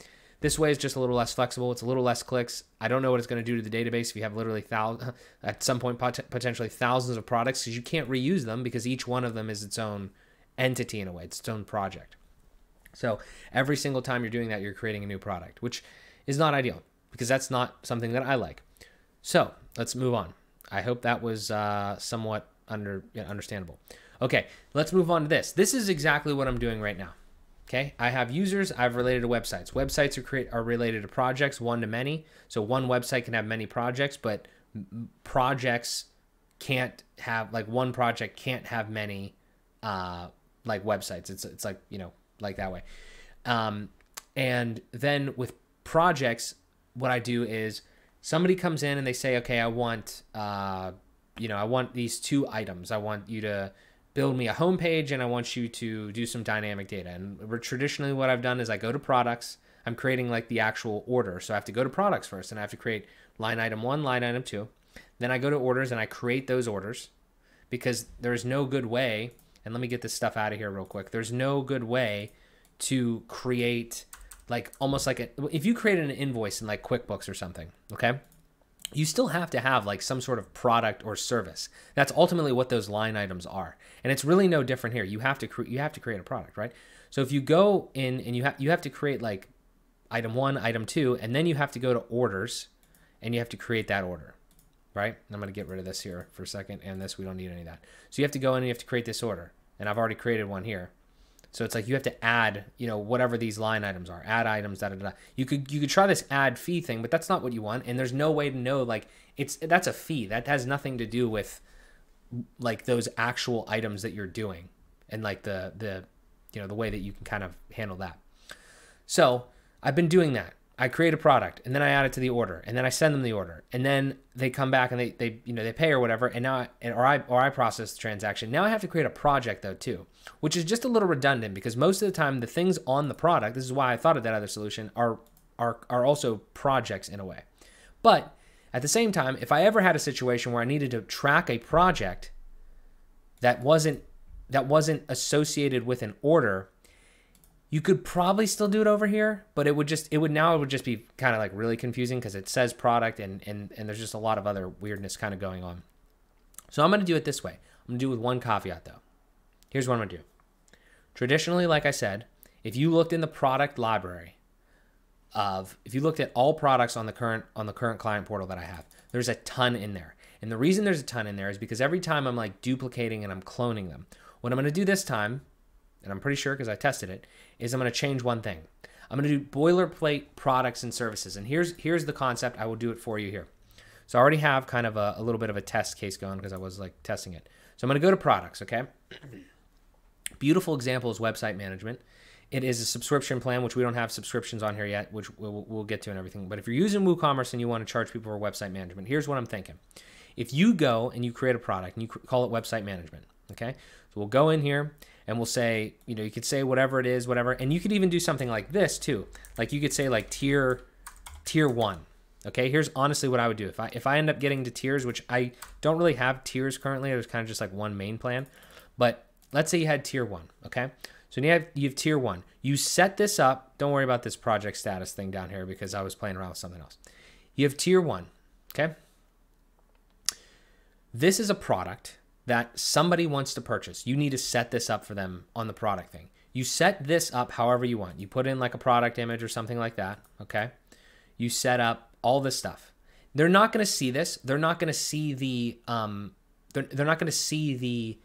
This way is just a little less flexible. It's a little less clicks. I don't know what it's going to do to the database if you have literally thousands, at some point pot- potentially thousands of products because you can't reuse them because each one of them is its own entity in a way. It's its own project. So every single time you're doing that, you're creating a new product, which is not ideal because that's not something that I like. So let's move on. I hope that was uh, somewhat under understandable. Okay, let's move on to this. This is exactly what I'm doing right now. Okay, I have users, I've related to websites. Websites are create are related to projects, one to many. So one website can have many projects, but projects can't have like one project can't have many uh like websites. It's it's like, you know, like that way. Um and then with projects what I do is somebody comes in and they say, "Okay, I want uh you know, I want these two items. I want you to build me a homepage and I want you to do some dynamic data. And traditionally, what I've done is I go to products. I'm creating like the actual order. So I have to go to products first and I have to create line item one, line item two. Then I go to orders and I create those orders because there's no good way. And let me get this stuff out of here real quick. There's no good way to create like almost like a, if you create an invoice in like QuickBooks or something, okay? You still have to have like some sort of product or service. That's ultimately what those line items are. And it's really no different here. You have to you have to create a product, right? So if you go in and you have you have to create like item one, item two, and then you have to go to orders and you have to create that order, right? I'm going to get rid of this here for a second and this, we don't need any of that. So you have to go in and you have to create this order. And I've already created one here. So it's like you have to add, you know, whatever these line items are, add items, da da da. You could you could try this add fee thing, but that's not what you want. And there's no way to know like it's that's a fee that has nothing to do with like those actual items that you're doing and like the the you know the way that you can kind of handle that. So I've been doing that. I create a product and then I add it to the order and then I send them the order and then they come back and they, they you know they pay or whatever and now I, or I or I process the transaction. Now I have to create a project though too, which is just a little redundant because most of the time the things on the product, this is why I thought of that other solution, are are are also projects in a way. But at the same time, if I ever had a situation where I needed to track a project that wasn't that wasn't associated with an order, you could probably still do it over here, but it would just it would now it would just be kind of like really confusing because it says product and and and there's just a lot of other weirdness kind of going on. So I'm going to do it this way. I'm to do it with one caveat though. Here's what I'm to do. Traditionally, like I said, if you looked in the product library of if you looked at all products on the current on the current client portal that I have, there's a ton in there. And the reason there's a ton in there is because every time I'm like duplicating and I'm cloning them. What I'm going to do this time and I'm pretty sure because I tested it, is I'm going to change one thing. I'm going to do boilerplate products and services. And here's here's the concept. I will do it for you here. So I already have kind of a, a little bit of a test case going because I was like testing it. So I'm going to go to products, okay? Beautiful example is website management. It is a subscription plan, which we don't have subscriptions on here yet, which we'll, we'll get to and everything. But if you're using WooCommerce and you want to charge people for website management, here's what I'm thinking. If you go and you create a product and you call it website management, okay? So we'll go in here and we'll say, you know, you could say whatever it is, whatever, and you could even do something like this too. Like you could say like tier tier one. Okay, here's honestly what I would do if I if I end up getting to tiers, which I don't really have tiers currently. There's kind of just like one main plan, but let's say you had tier one. Okay, so you have you have tier one. You set this up. Don't worry about this project status thing down here because I was playing around with something else. You have tier one. Okay, this is a product that somebody wants to purchase. You need to set this up for them on the product thing. You set this up however you want. You put in like a product image or something like that, okay? You set up all this stuff. They're not going to see this. They're not going to see the um they're, they're not going to see the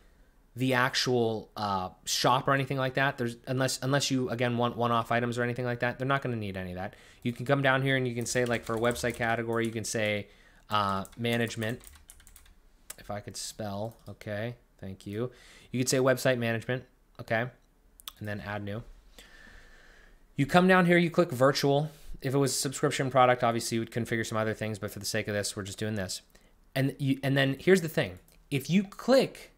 the actual uh, shop or anything like that. There's unless unless you again want one-off items or anything like that. They're not going to need any of that. You can come down here and you can say like for a website category, you can say uh, management if I could spell, okay, thank you. You could say website management, okay, and then add new. You come down here, you click virtual. If it was a subscription product, obviously you would configure some other things, but for the sake of this, we're just doing this. And you, and then here's the thing: if you click,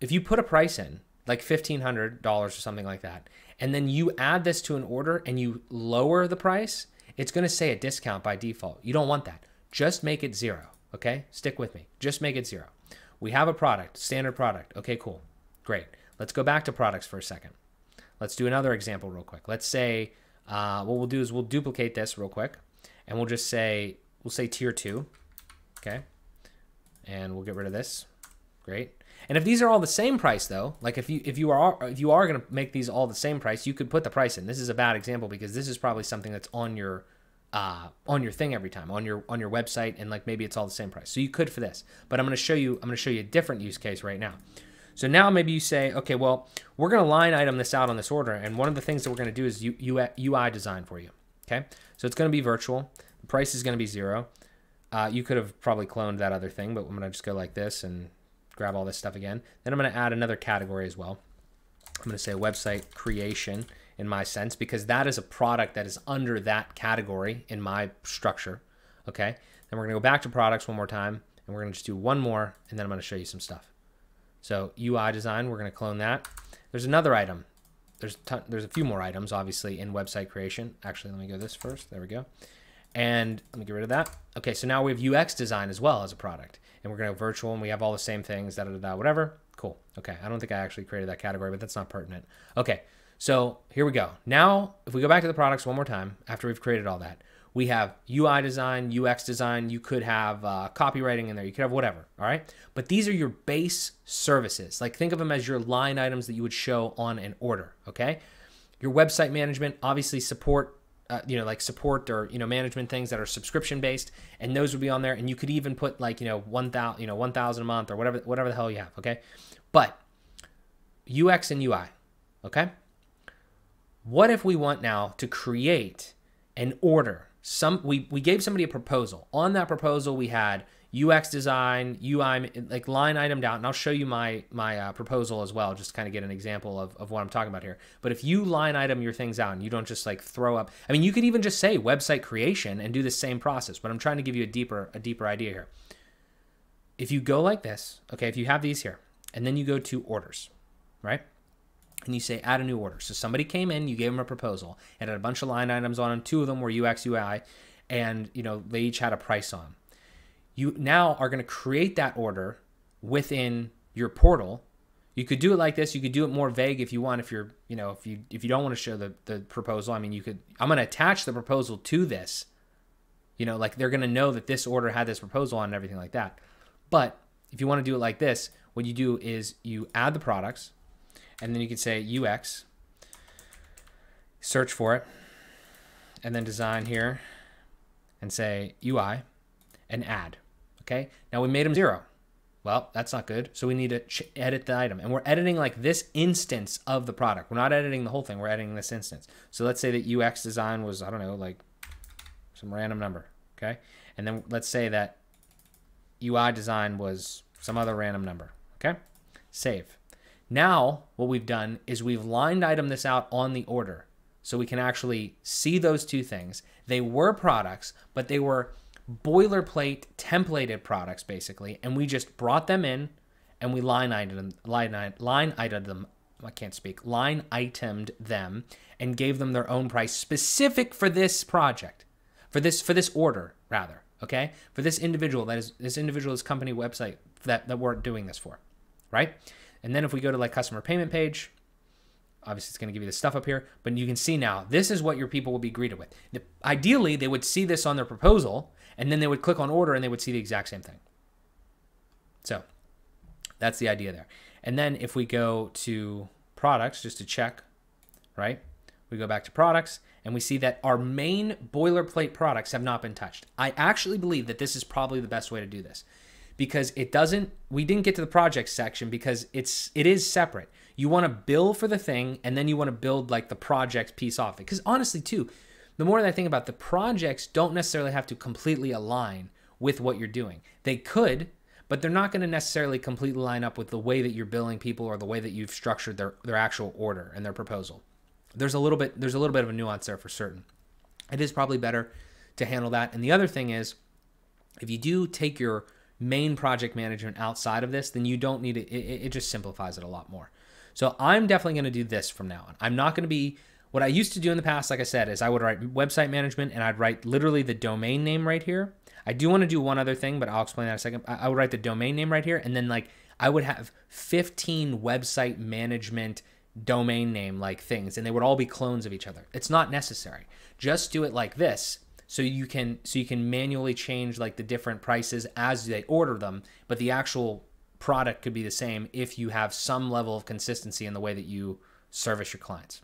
if you put a price in, like fifteen hundred dollars or something like that, and then you add this to an order and you lower the price, it's going to say a discount by default. You don't want that. Just make it zero. Okay, stick with me. Just make it zero. We have a product, standard product. Okay, cool. Great. Let's go back to products for a second. Let's do another example real quick. Let's say uh, what we'll do is we'll duplicate this real quick and we'll just say, we'll say tier two. Okay. And we'll get rid of this. Great. And if these are all the same price though, like if you if you are if you are going to make these all the same price, you could put the price in. This is a bad example because this is probably something that's on your uh, on your thing every time on your on your website and like maybe it's all the same price. So you could for this but i'm going to show you i'm going to show you a different use case right now. So now maybe you say okay well we're going to line item this out on this order and one of the things that we're going to do is ui design for you okay? So it's going to be virtual. The price is going to be zero. Uh, you could have probably cloned that other thing but i'm going to just go like this and grab all this stuff again. Then i'm going to add another category as well. I'm going to say website creation in my sense because that is a product that is under that category in my structure. Okay. Then we're going to go back to products one more time and we're going to just do one more and then I'm going to show you some stuff. So UI design, we're going to clone that. There's another item. There's there's a few more items obviously in website creation. Actually, let me go this first. There we go. And let me get rid of that. Okay, so now we have UX design as well as a product. And we're going to go virtual and we have all the same things, da da da, whatever. Cool. Okay, I don't think I actually created that category, but that's not pertinent. Okay, so here we go. Now, if we go back to the products one more time, after we've created all that, we have UI design, UX design. You could have uh, copywriting in there. You could have whatever. All right. But these are your base services. Like think of them as your line items that you would show on an order. Okay. Your website management, obviously support, uh, you know, like support or you know management things that are subscription based, and those would be on there. And you could even put like you know one thousand, you know one thousand a month or whatever whatever the hell you have. Okay, but UX and UI. Okay, what if we want now to create an order? Some we we gave somebody a proposal. On that proposal, we had UX design, UI, like line itemed out, and I'll show you my my uh, proposal as well, just kind of get an example of, of what I'm talking about here. But if you line item your things out and you don't just like throw up, I mean, you could even just say website creation and do the same process. But I'm trying to give you a deeper a deeper idea here. If you go like this, okay, if you have these here, and then you go to orders, right? And you say add a new order. So somebody came in, you gave them a proposal, and had a bunch of line items on them. Two of them were UX UI, and you know they each had a price on you now are going to create that order within your portal. You could do it like this. You could do it more vague if you want. If you're, you know, if you if you don't want to show the the proposal, I mean, you could. I'm going to attach the proposal to this. You know, like they're going to know that this order had this proposal on and everything like that. But if you want to do it like this, what you do is you add the products, and then you can say UX, search for it, and then design here, and say UI, and add. Okay, now we made them zero. Well, that's not good. So we need to edit the item. And we're editing like this instance of the product. We're not editing the whole thing. We're editing this instance. So let's say that UX design was, I don't know, like some random number. Okay. And then let's say that UI design was some other random number. Okay. Save. Now what we've done is we've lined item this out on the order. So we can actually see those two things. They were products, but they were boilerplate templated products basically, and we just brought them in and we line item line line item them. I can't speak. Line itemed them and gave them their own price specific for this project, for this for this order rather. Okay, for this individual that is this individual's company website that that we're doing this for, right? And then if we go to like customer payment page, obviously it's going to give you the stuff up here, but you can see now this is what your people will be greeted with. Ideally, they would see this on their proposal and then they would click on order and they would see the exact same thing. So that's the idea there. And then if we go to products, just to check, right? We go back to products and we see that our main boilerplate products have not been touched. I actually believe that this is probably the best way to do this because it doesn't we didn't get to the project section because it's it is separate. You want to bill for the thing and then you want to build like the project piece off it. Cuz honestly too, the more that I think about the projects don't necessarily have to completely align with what you're doing. They could, but they're not going to necessarily completely line up with the way that you're billing people or the way that you've structured their, their actual order and their proposal. There's a little bit there's a little bit of a nuance there for certain. It is probably better to handle that. And the other thing is if you do take your main project management outside of this, then you don't need it. It, it just simplifies it a lot more. So I'm definitely going to do this from now on. I'm not going to be what I used to do in the past, like I said, is I would write website management and I'd write literally the domain name right here. I do want to do one other thing, but I'll explain that in a second. I would write the domain name right here, and then like I would have 15 website management domain name like things, and they would all be clones of each other. It's not necessary. Just do it like this, so you can so you can manually change like the different prices as they order them, but the actual product could be the same if you have some level of consistency in the way that you service your clients.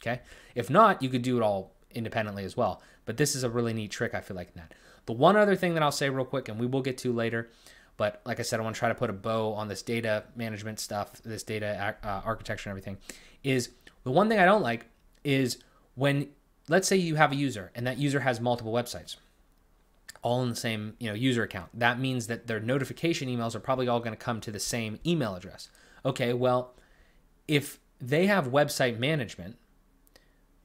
Okay. If not, you could do it all independently as well. But this is a really neat trick, I feel like that. The one other thing that I'll say real quick, and we will get to later, but like I said, I want to try to put a bow on this data management stuff, this data uh, architecture and everything, is the one thing I don't like is when, let's say you have a user and that user has multiple websites all in the same you know user account. That means that their notification emails are probably all going to come to the same email address. Okay well if they have website management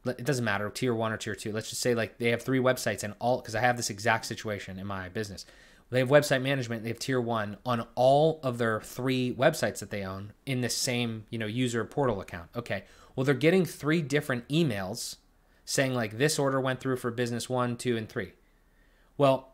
it doesn't matter tier one or tier two let's just say like they have three websites and all because i have this exact situation in my business. They have website management they have tier one on all of their three websites that they own in the same you know user portal account. Okay well they're getting three different emails saying like this order went through for business one two and three well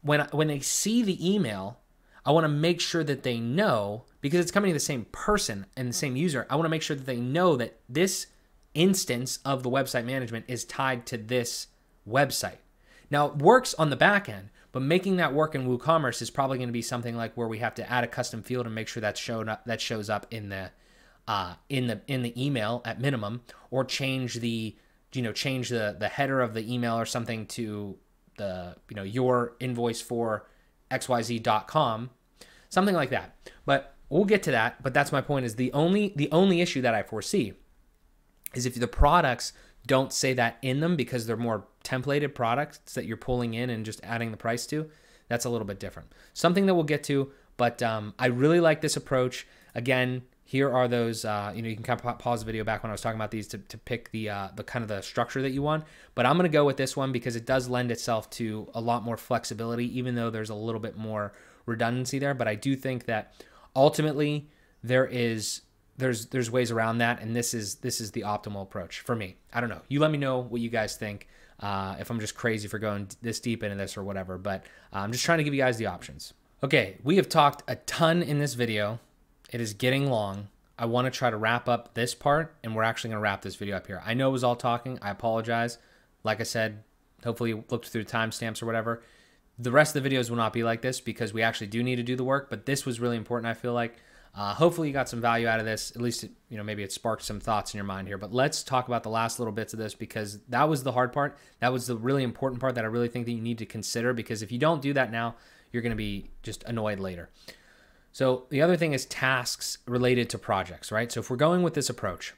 when when they see the email i want to make sure that they know because it's coming to the same person and the same user i want to make sure that they know that this instance of the website management is tied to this website. Now, it works on the back end, but making that work in WooCommerce is probably going to be something like where we have to add a custom field and make sure that's shown up that shows up in the uh, in the in the email at minimum, or change the you know change the the header of the email or something to the you know your invoice for xyz.com, something like that. But we'll get to that. But that's my point. Is the only the only issue that I foresee is if the products don't say that in them because they're more templated products that you're pulling in and just adding the price to. That's a little bit different. Something that we'll get to, but um, I really like this approach. Again, here are those. Uh, you know, you can kind of pause the video back when I was talking about these to, to pick the uh, the kind of the structure that you want. But I'm going to go with this one because it does lend itself to a lot more flexibility, even though there's a little bit more redundancy there. But I do think that ultimately there is there's there's ways around that, and this is this is the optimal approach for me. I don't know. You let me know what you guys think. Uh, if I'm just crazy for going this deep into this or whatever, but uh, I'm just trying to give you guys the options. Okay, we have talked a ton in this video. It is getting long. I want to try to wrap up this part, and we're actually going to wrap this video up here. I know it was all talking. I apologize. Like I said, hopefully you looked through the timestamps or whatever. The rest of the videos will not be like this because we actually do need to do the work, but this was really important, I feel like. Uh, hopefully you got some value out of this. At least, it, you know, maybe it sparked some thoughts in your mind here. But let's talk about the last little bits of this because that was the hard part. That was the really important part that I really think that you need to consider because if you don't do that now, you're going to be just annoyed later. So the other thing is tasks related to projects, right? So if we're going with this approach,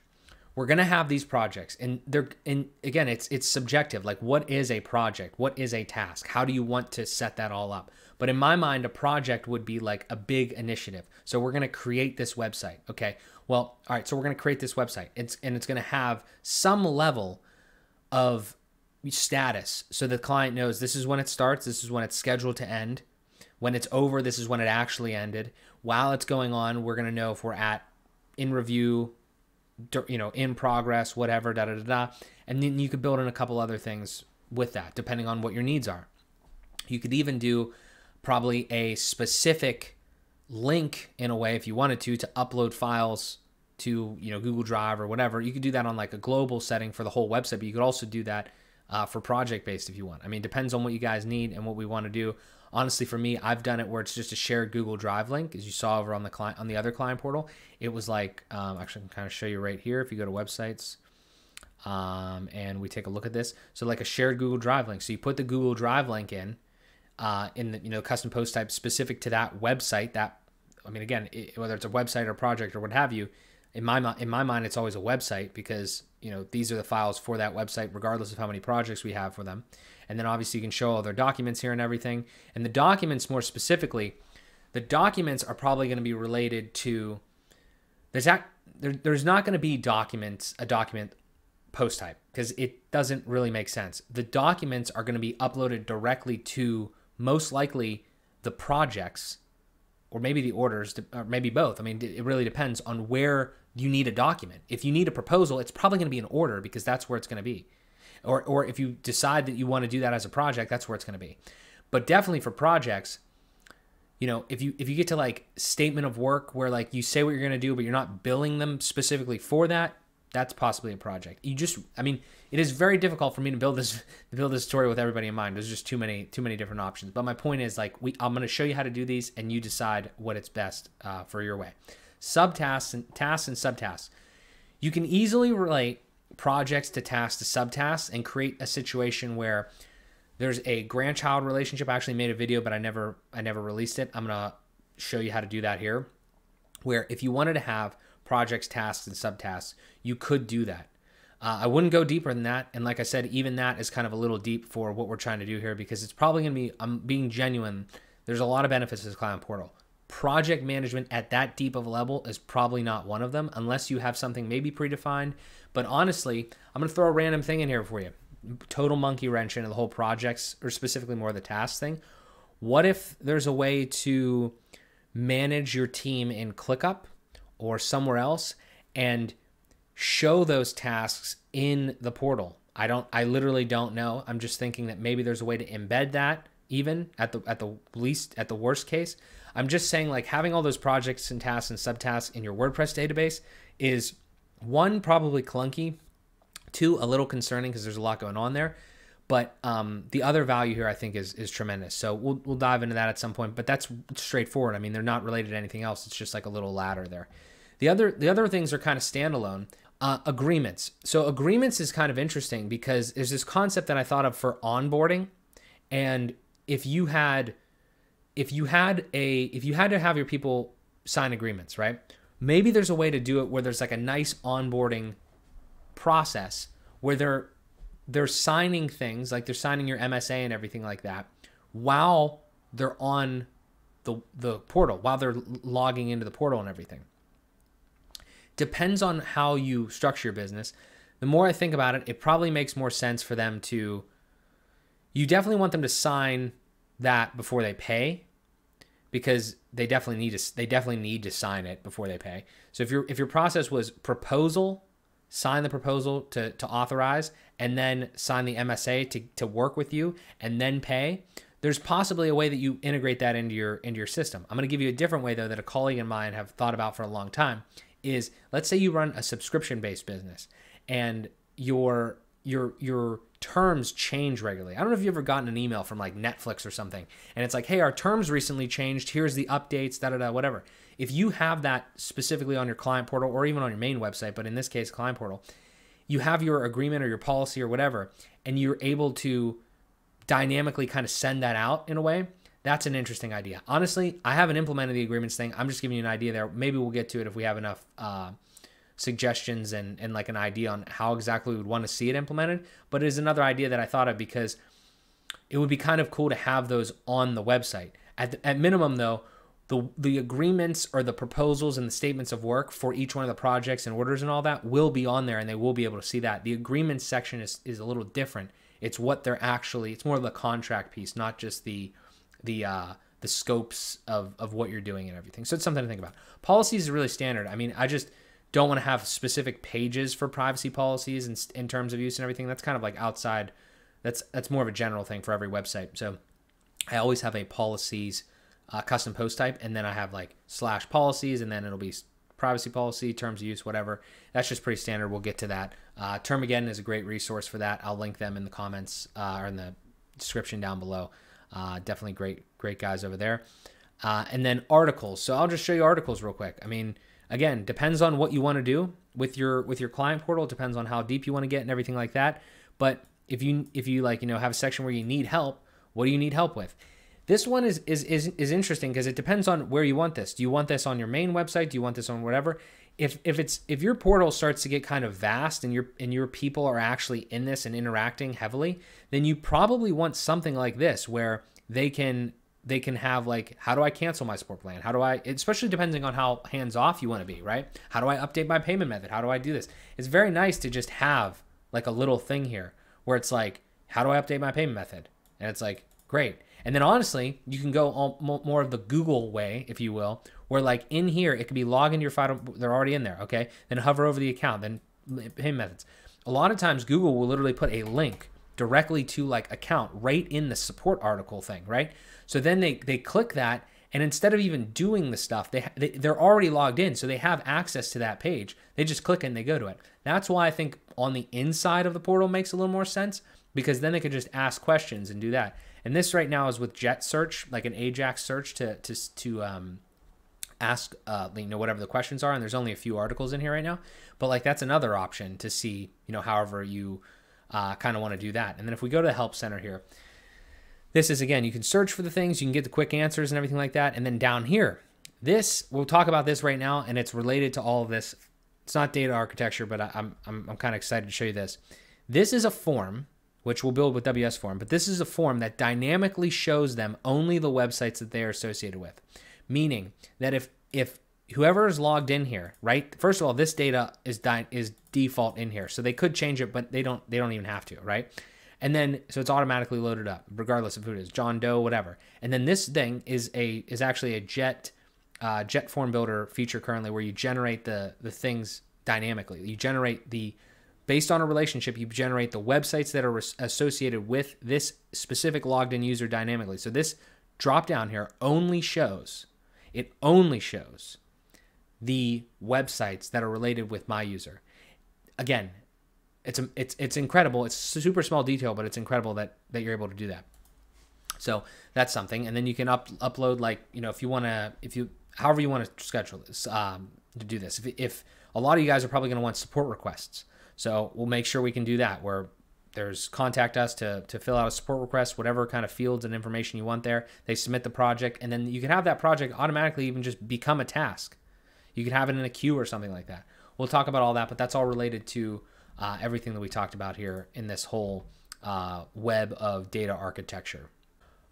we're going to have these projects and they're and again it's it's subjective like what is a project what is a task how do you want to set that all up but in my mind, a project would be like a big initiative. So we're going to create this website. Okay. Well, all right. So we're going to create this website. It's and it's going to have some level of status so the client knows this is when it starts, this is when it's scheduled to end. When it's over, this is when it actually ended. While it's going on, we're going to know if we're at in review, you know, in progress, whatever, da da da da. And then you could build in a couple other things with that, depending on what your needs are. You could even do probably a specific link in a way if you wanted to to upload files to you know Google Drive or whatever. You could do that on like a global setting for the whole website, but you could also do that uh, for project based if you want. I mean, depends on what you guys need and what we want to do. Honestly, for me, I've done it where it's just a shared Google Drive link, as you saw over on the client on the other client portal. It was like um, actually, I can kind of show you right here if you go to websites. Um, and we take a look at this. So like a shared Google Drive link. So you put the Google Drive link in, uh, in the you know custom post type specific to that website. That I mean, again, it, whether it's a website or project or what have you, in my in my mind, it's always a website because you know these are the files for that website, regardless of how many projects we have for them. And then obviously you can show all their documents here and everything. And the documents, more specifically, the documents are probably going to be related to there's that there, there's not going to be documents a document post type because it doesn't really make sense. The documents are going to be uploaded directly to most likely the projects or maybe the orders, or maybe both. I mean, it really depends on where you need a document. If you need a proposal, it's probably going to be an order because that's where it's going to be. Or, or if you decide that you want to do that as a project, that's where it's going to be. But definitely for projects, you know, if you if you get to like statement of work where like you say what you're going to do, but you're not billing them specifically for that, that's possibly a project. You just, I mean, it is very difficult for me to build this to build this story with everybody in mind. There's just too many too many different options. But my point is like we, I'm going to show you how to do these, and you decide what it's best uh, for your way. Subtasks and tasks and subtasks. You can easily relate projects to tasks to subtasks and create a situation where there's a grandchild relationship. I actually made a video, but I never I never released it. I'm gonna show you how to do that here. Where if you wanted to have projects, tasks, and subtasks, you could do that. Uh, I wouldn't go deeper than that. And like I said, even that is kind of a little deep for what we're trying to do here because it's probably to be, I'm being genuine. There's a lot of benefits to this client portal. Project management at that deep of a level is probably not one of them unless you have something maybe predefined. But honestly, I'm going to throw a random thing in here for you. Total monkey wrench into the whole projects or specifically more the task thing. What if there's a way to manage your team in ClickUp or somewhere else and show those tasks in the portal. I don't I literally don't know. I'm just thinking that maybe there's a way to embed that even at the at the least at the worst case. I'm just saying like having all those projects and tasks and subtasks in your WordPress database is one probably clunky, two a little concerning because there's a lot going on there. But um, the other value here, I think, is is tremendous. So we'll we'll dive into that at some point. But that's straightforward. I mean, they're not related to anything else. It's just like a little ladder there. The other the other things are kind of standalone. Uh, agreements. So agreements is kind of interesting because there's this concept that I thought of for onboarding, and if you had if you had a if you had to have your people sign agreements, right? Maybe there's a way to do it where there's like a nice onboarding process where they're they're signing things like they're signing your MSA and everything like that while they're on the the portal, while they're logging into the portal and everything. Depends on how you structure your business. The more I think about it, it probably makes more sense for them to you definitely want them to sign that before they pay because they definitely need to they definitely need to sign it before they pay. So if your if your process was proposal, sign the proposal to to authorize and then sign the MSA to to work with you and then pay, there's possibly a way that you integrate that into your into your system. I'm going to give you a different way though that a colleague and mine have thought about for a long time is let's say you run a subscription based business and your your your terms change regularly. I don't know if you've ever gotten an email from like Netflix or something, and it's like, hey, our terms recently changed. Here's the updates, da da da, whatever. If you have that specifically on your client portal or even on your main website, but in this case, client portal, you have your agreement or your policy or whatever, and you're able to dynamically kind of send that out in a way. That's an interesting idea. Honestly, I haven't implemented the agreements thing. I'm just giving you an idea there. Maybe we'll get to it if we have enough uh, suggestions and, and like an idea on how exactly we would want to see it implemented. But it is another idea that I thought of because it would be kind of cool to have those on the website. At, the, at minimum, though, the, the agreements or the proposals and the statements of work for each one of the projects and orders and all that will be on there and they will be able to see that. The agreements section is, is a little different. It's what they're actually, it's more of the contract piece, not just the, the, uh, the scopes of, of what you're doing and everything. So it's something to think about. Policies is really standard. I mean, I just, don't want to have specific pages for privacy policies and in terms of use and everything. That's kind of like outside. That's that's more of a general thing for every website. So I always have a policies uh, custom post type, and then I have like slash policies, and then it'll be privacy policy, terms of use, whatever. That's just pretty standard. We'll get to that. Uh, Termageddon is a great resource for that. I'll link them in the comments uh, or in the description down below. Uh, definitely great, great guys over there. Uh, and then articles. So I'll just show you articles real quick. I mean, Again, depends on what you want to do with your with your client portal. It depends on how deep you want to get and everything like that. But if you if you like you know have a section where you need help, what do you need help with? This one is is is, is interesting because it depends on where you want this. Do you want this on your main website? Do you want this on whatever? If if it's if your portal starts to get kind of vast and your and your people are actually in this and interacting heavily, then you probably want something like this where they can they can have like how do i cancel my support plan? How do i especially depending on how hands off you want to be right? How do i update my payment method? How do i do this? It's very nice to just have like a little thing here where it's like how do i update my payment method? And it's like great. And then honestly you can go all, more of the google way if you will where like in here it could be log into your file they're already in there okay? Then hover over the account then payment methods. A lot of times google will literally put a link directly to like account right in the support article thing right so then they they click that, and instead of even doing the stuff, they, they they're already logged in, so they have access to that page. They just click and they go to it. That's why I think on the inside of the portal makes a little more sense because then they could just ask questions and do that. And this right now is with JetSearch, like an Ajax search to to to um, ask uh, you know whatever the questions are. And there's only a few articles in here right now, but like that's another option to see you know however you uh, kind of want to do that. And then if we go to the Help Center here, this is again, you can search for the things, you can get the quick answers and everything like that. And then down here, this, we'll talk about this right now, and it's related to all of this. It's not data architecture, but I'm, I'm, I'm kind of excited to show you this. This is a form, which we'll build with WS Form, but this is a form that dynamically shows them only the websites that they are associated with. Meaning that if, if whoever is logged in here, right? First of all, this data is is default in here, so they could change it, but they don't they don't even have to, right? And then so it's automatically loaded up, regardless of who it is, John Doe, whatever. And then this thing is a is actually a jet uh, JetFormBuilder feature currently where you generate the the things dynamically. You generate the based on a relationship, you generate the websites that are associated with this specific logged in user dynamically. So this drop down here only shows it only shows the websites that are related with my user. Again, it's it's it's incredible. It's super small detail, but it's incredible that that you're able to do that. So that's something, and then you can up upload like you know if you want to if you however you want to schedule this. Um, to do this. If, if a lot of you guys are probably going to want support requests, so we'll make sure we can do that where there's contact us to, to fill out a support request, whatever kind of fields and information you want there. They submit the project, and then you can have that project automatically even just become a task. You can have it in a queue or something like that. We'll talk about all that, but that's all related to uh, everything that we talked about here in this whole uh, web of data architecture.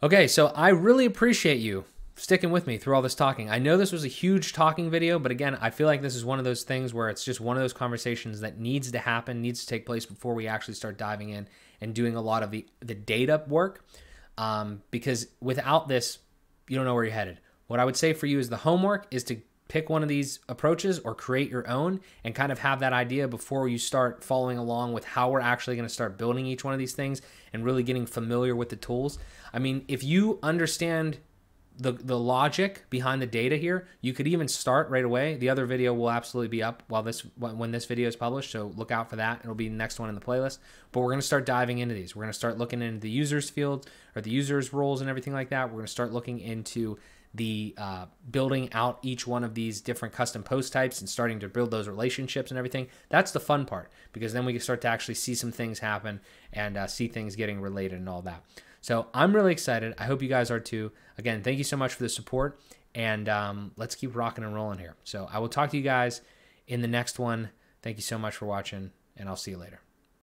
Okay, so I really appreciate you sticking with me through all this talking. I know this was a huge talking video, but again, I feel like this is one of those things where it's just one of those conversations that needs to happen, needs to take place before we actually start diving in and doing a lot of the, the data work. Um, because without this, you don't know where you're headed. What I would say for you is the homework is to pick one of these approaches or create your own and kind of have that idea before you start following along with how we're actually going to start building each one of these things and really getting familiar with the tools. I mean, if you understand the the logic behind the data here, you could even start right away. The other video will absolutely be up while this when this video is published, so look out for that. It'll be the next one in the playlist. But we're going to start diving into these. We're going to start looking into the users field or the users roles and everything like that. We're going to start looking into the uh, building out each one of these different custom post types and starting to build those relationships and everything. That's the fun part because then we can start to actually see some things happen and uh, see things getting related and all that. So I'm really excited. I hope you guys are too. Again, thank you so much for the support, and um, let's keep rocking and rolling here. So I will talk to you guys in the next one. Thank you so much for watching, and I'll see you later.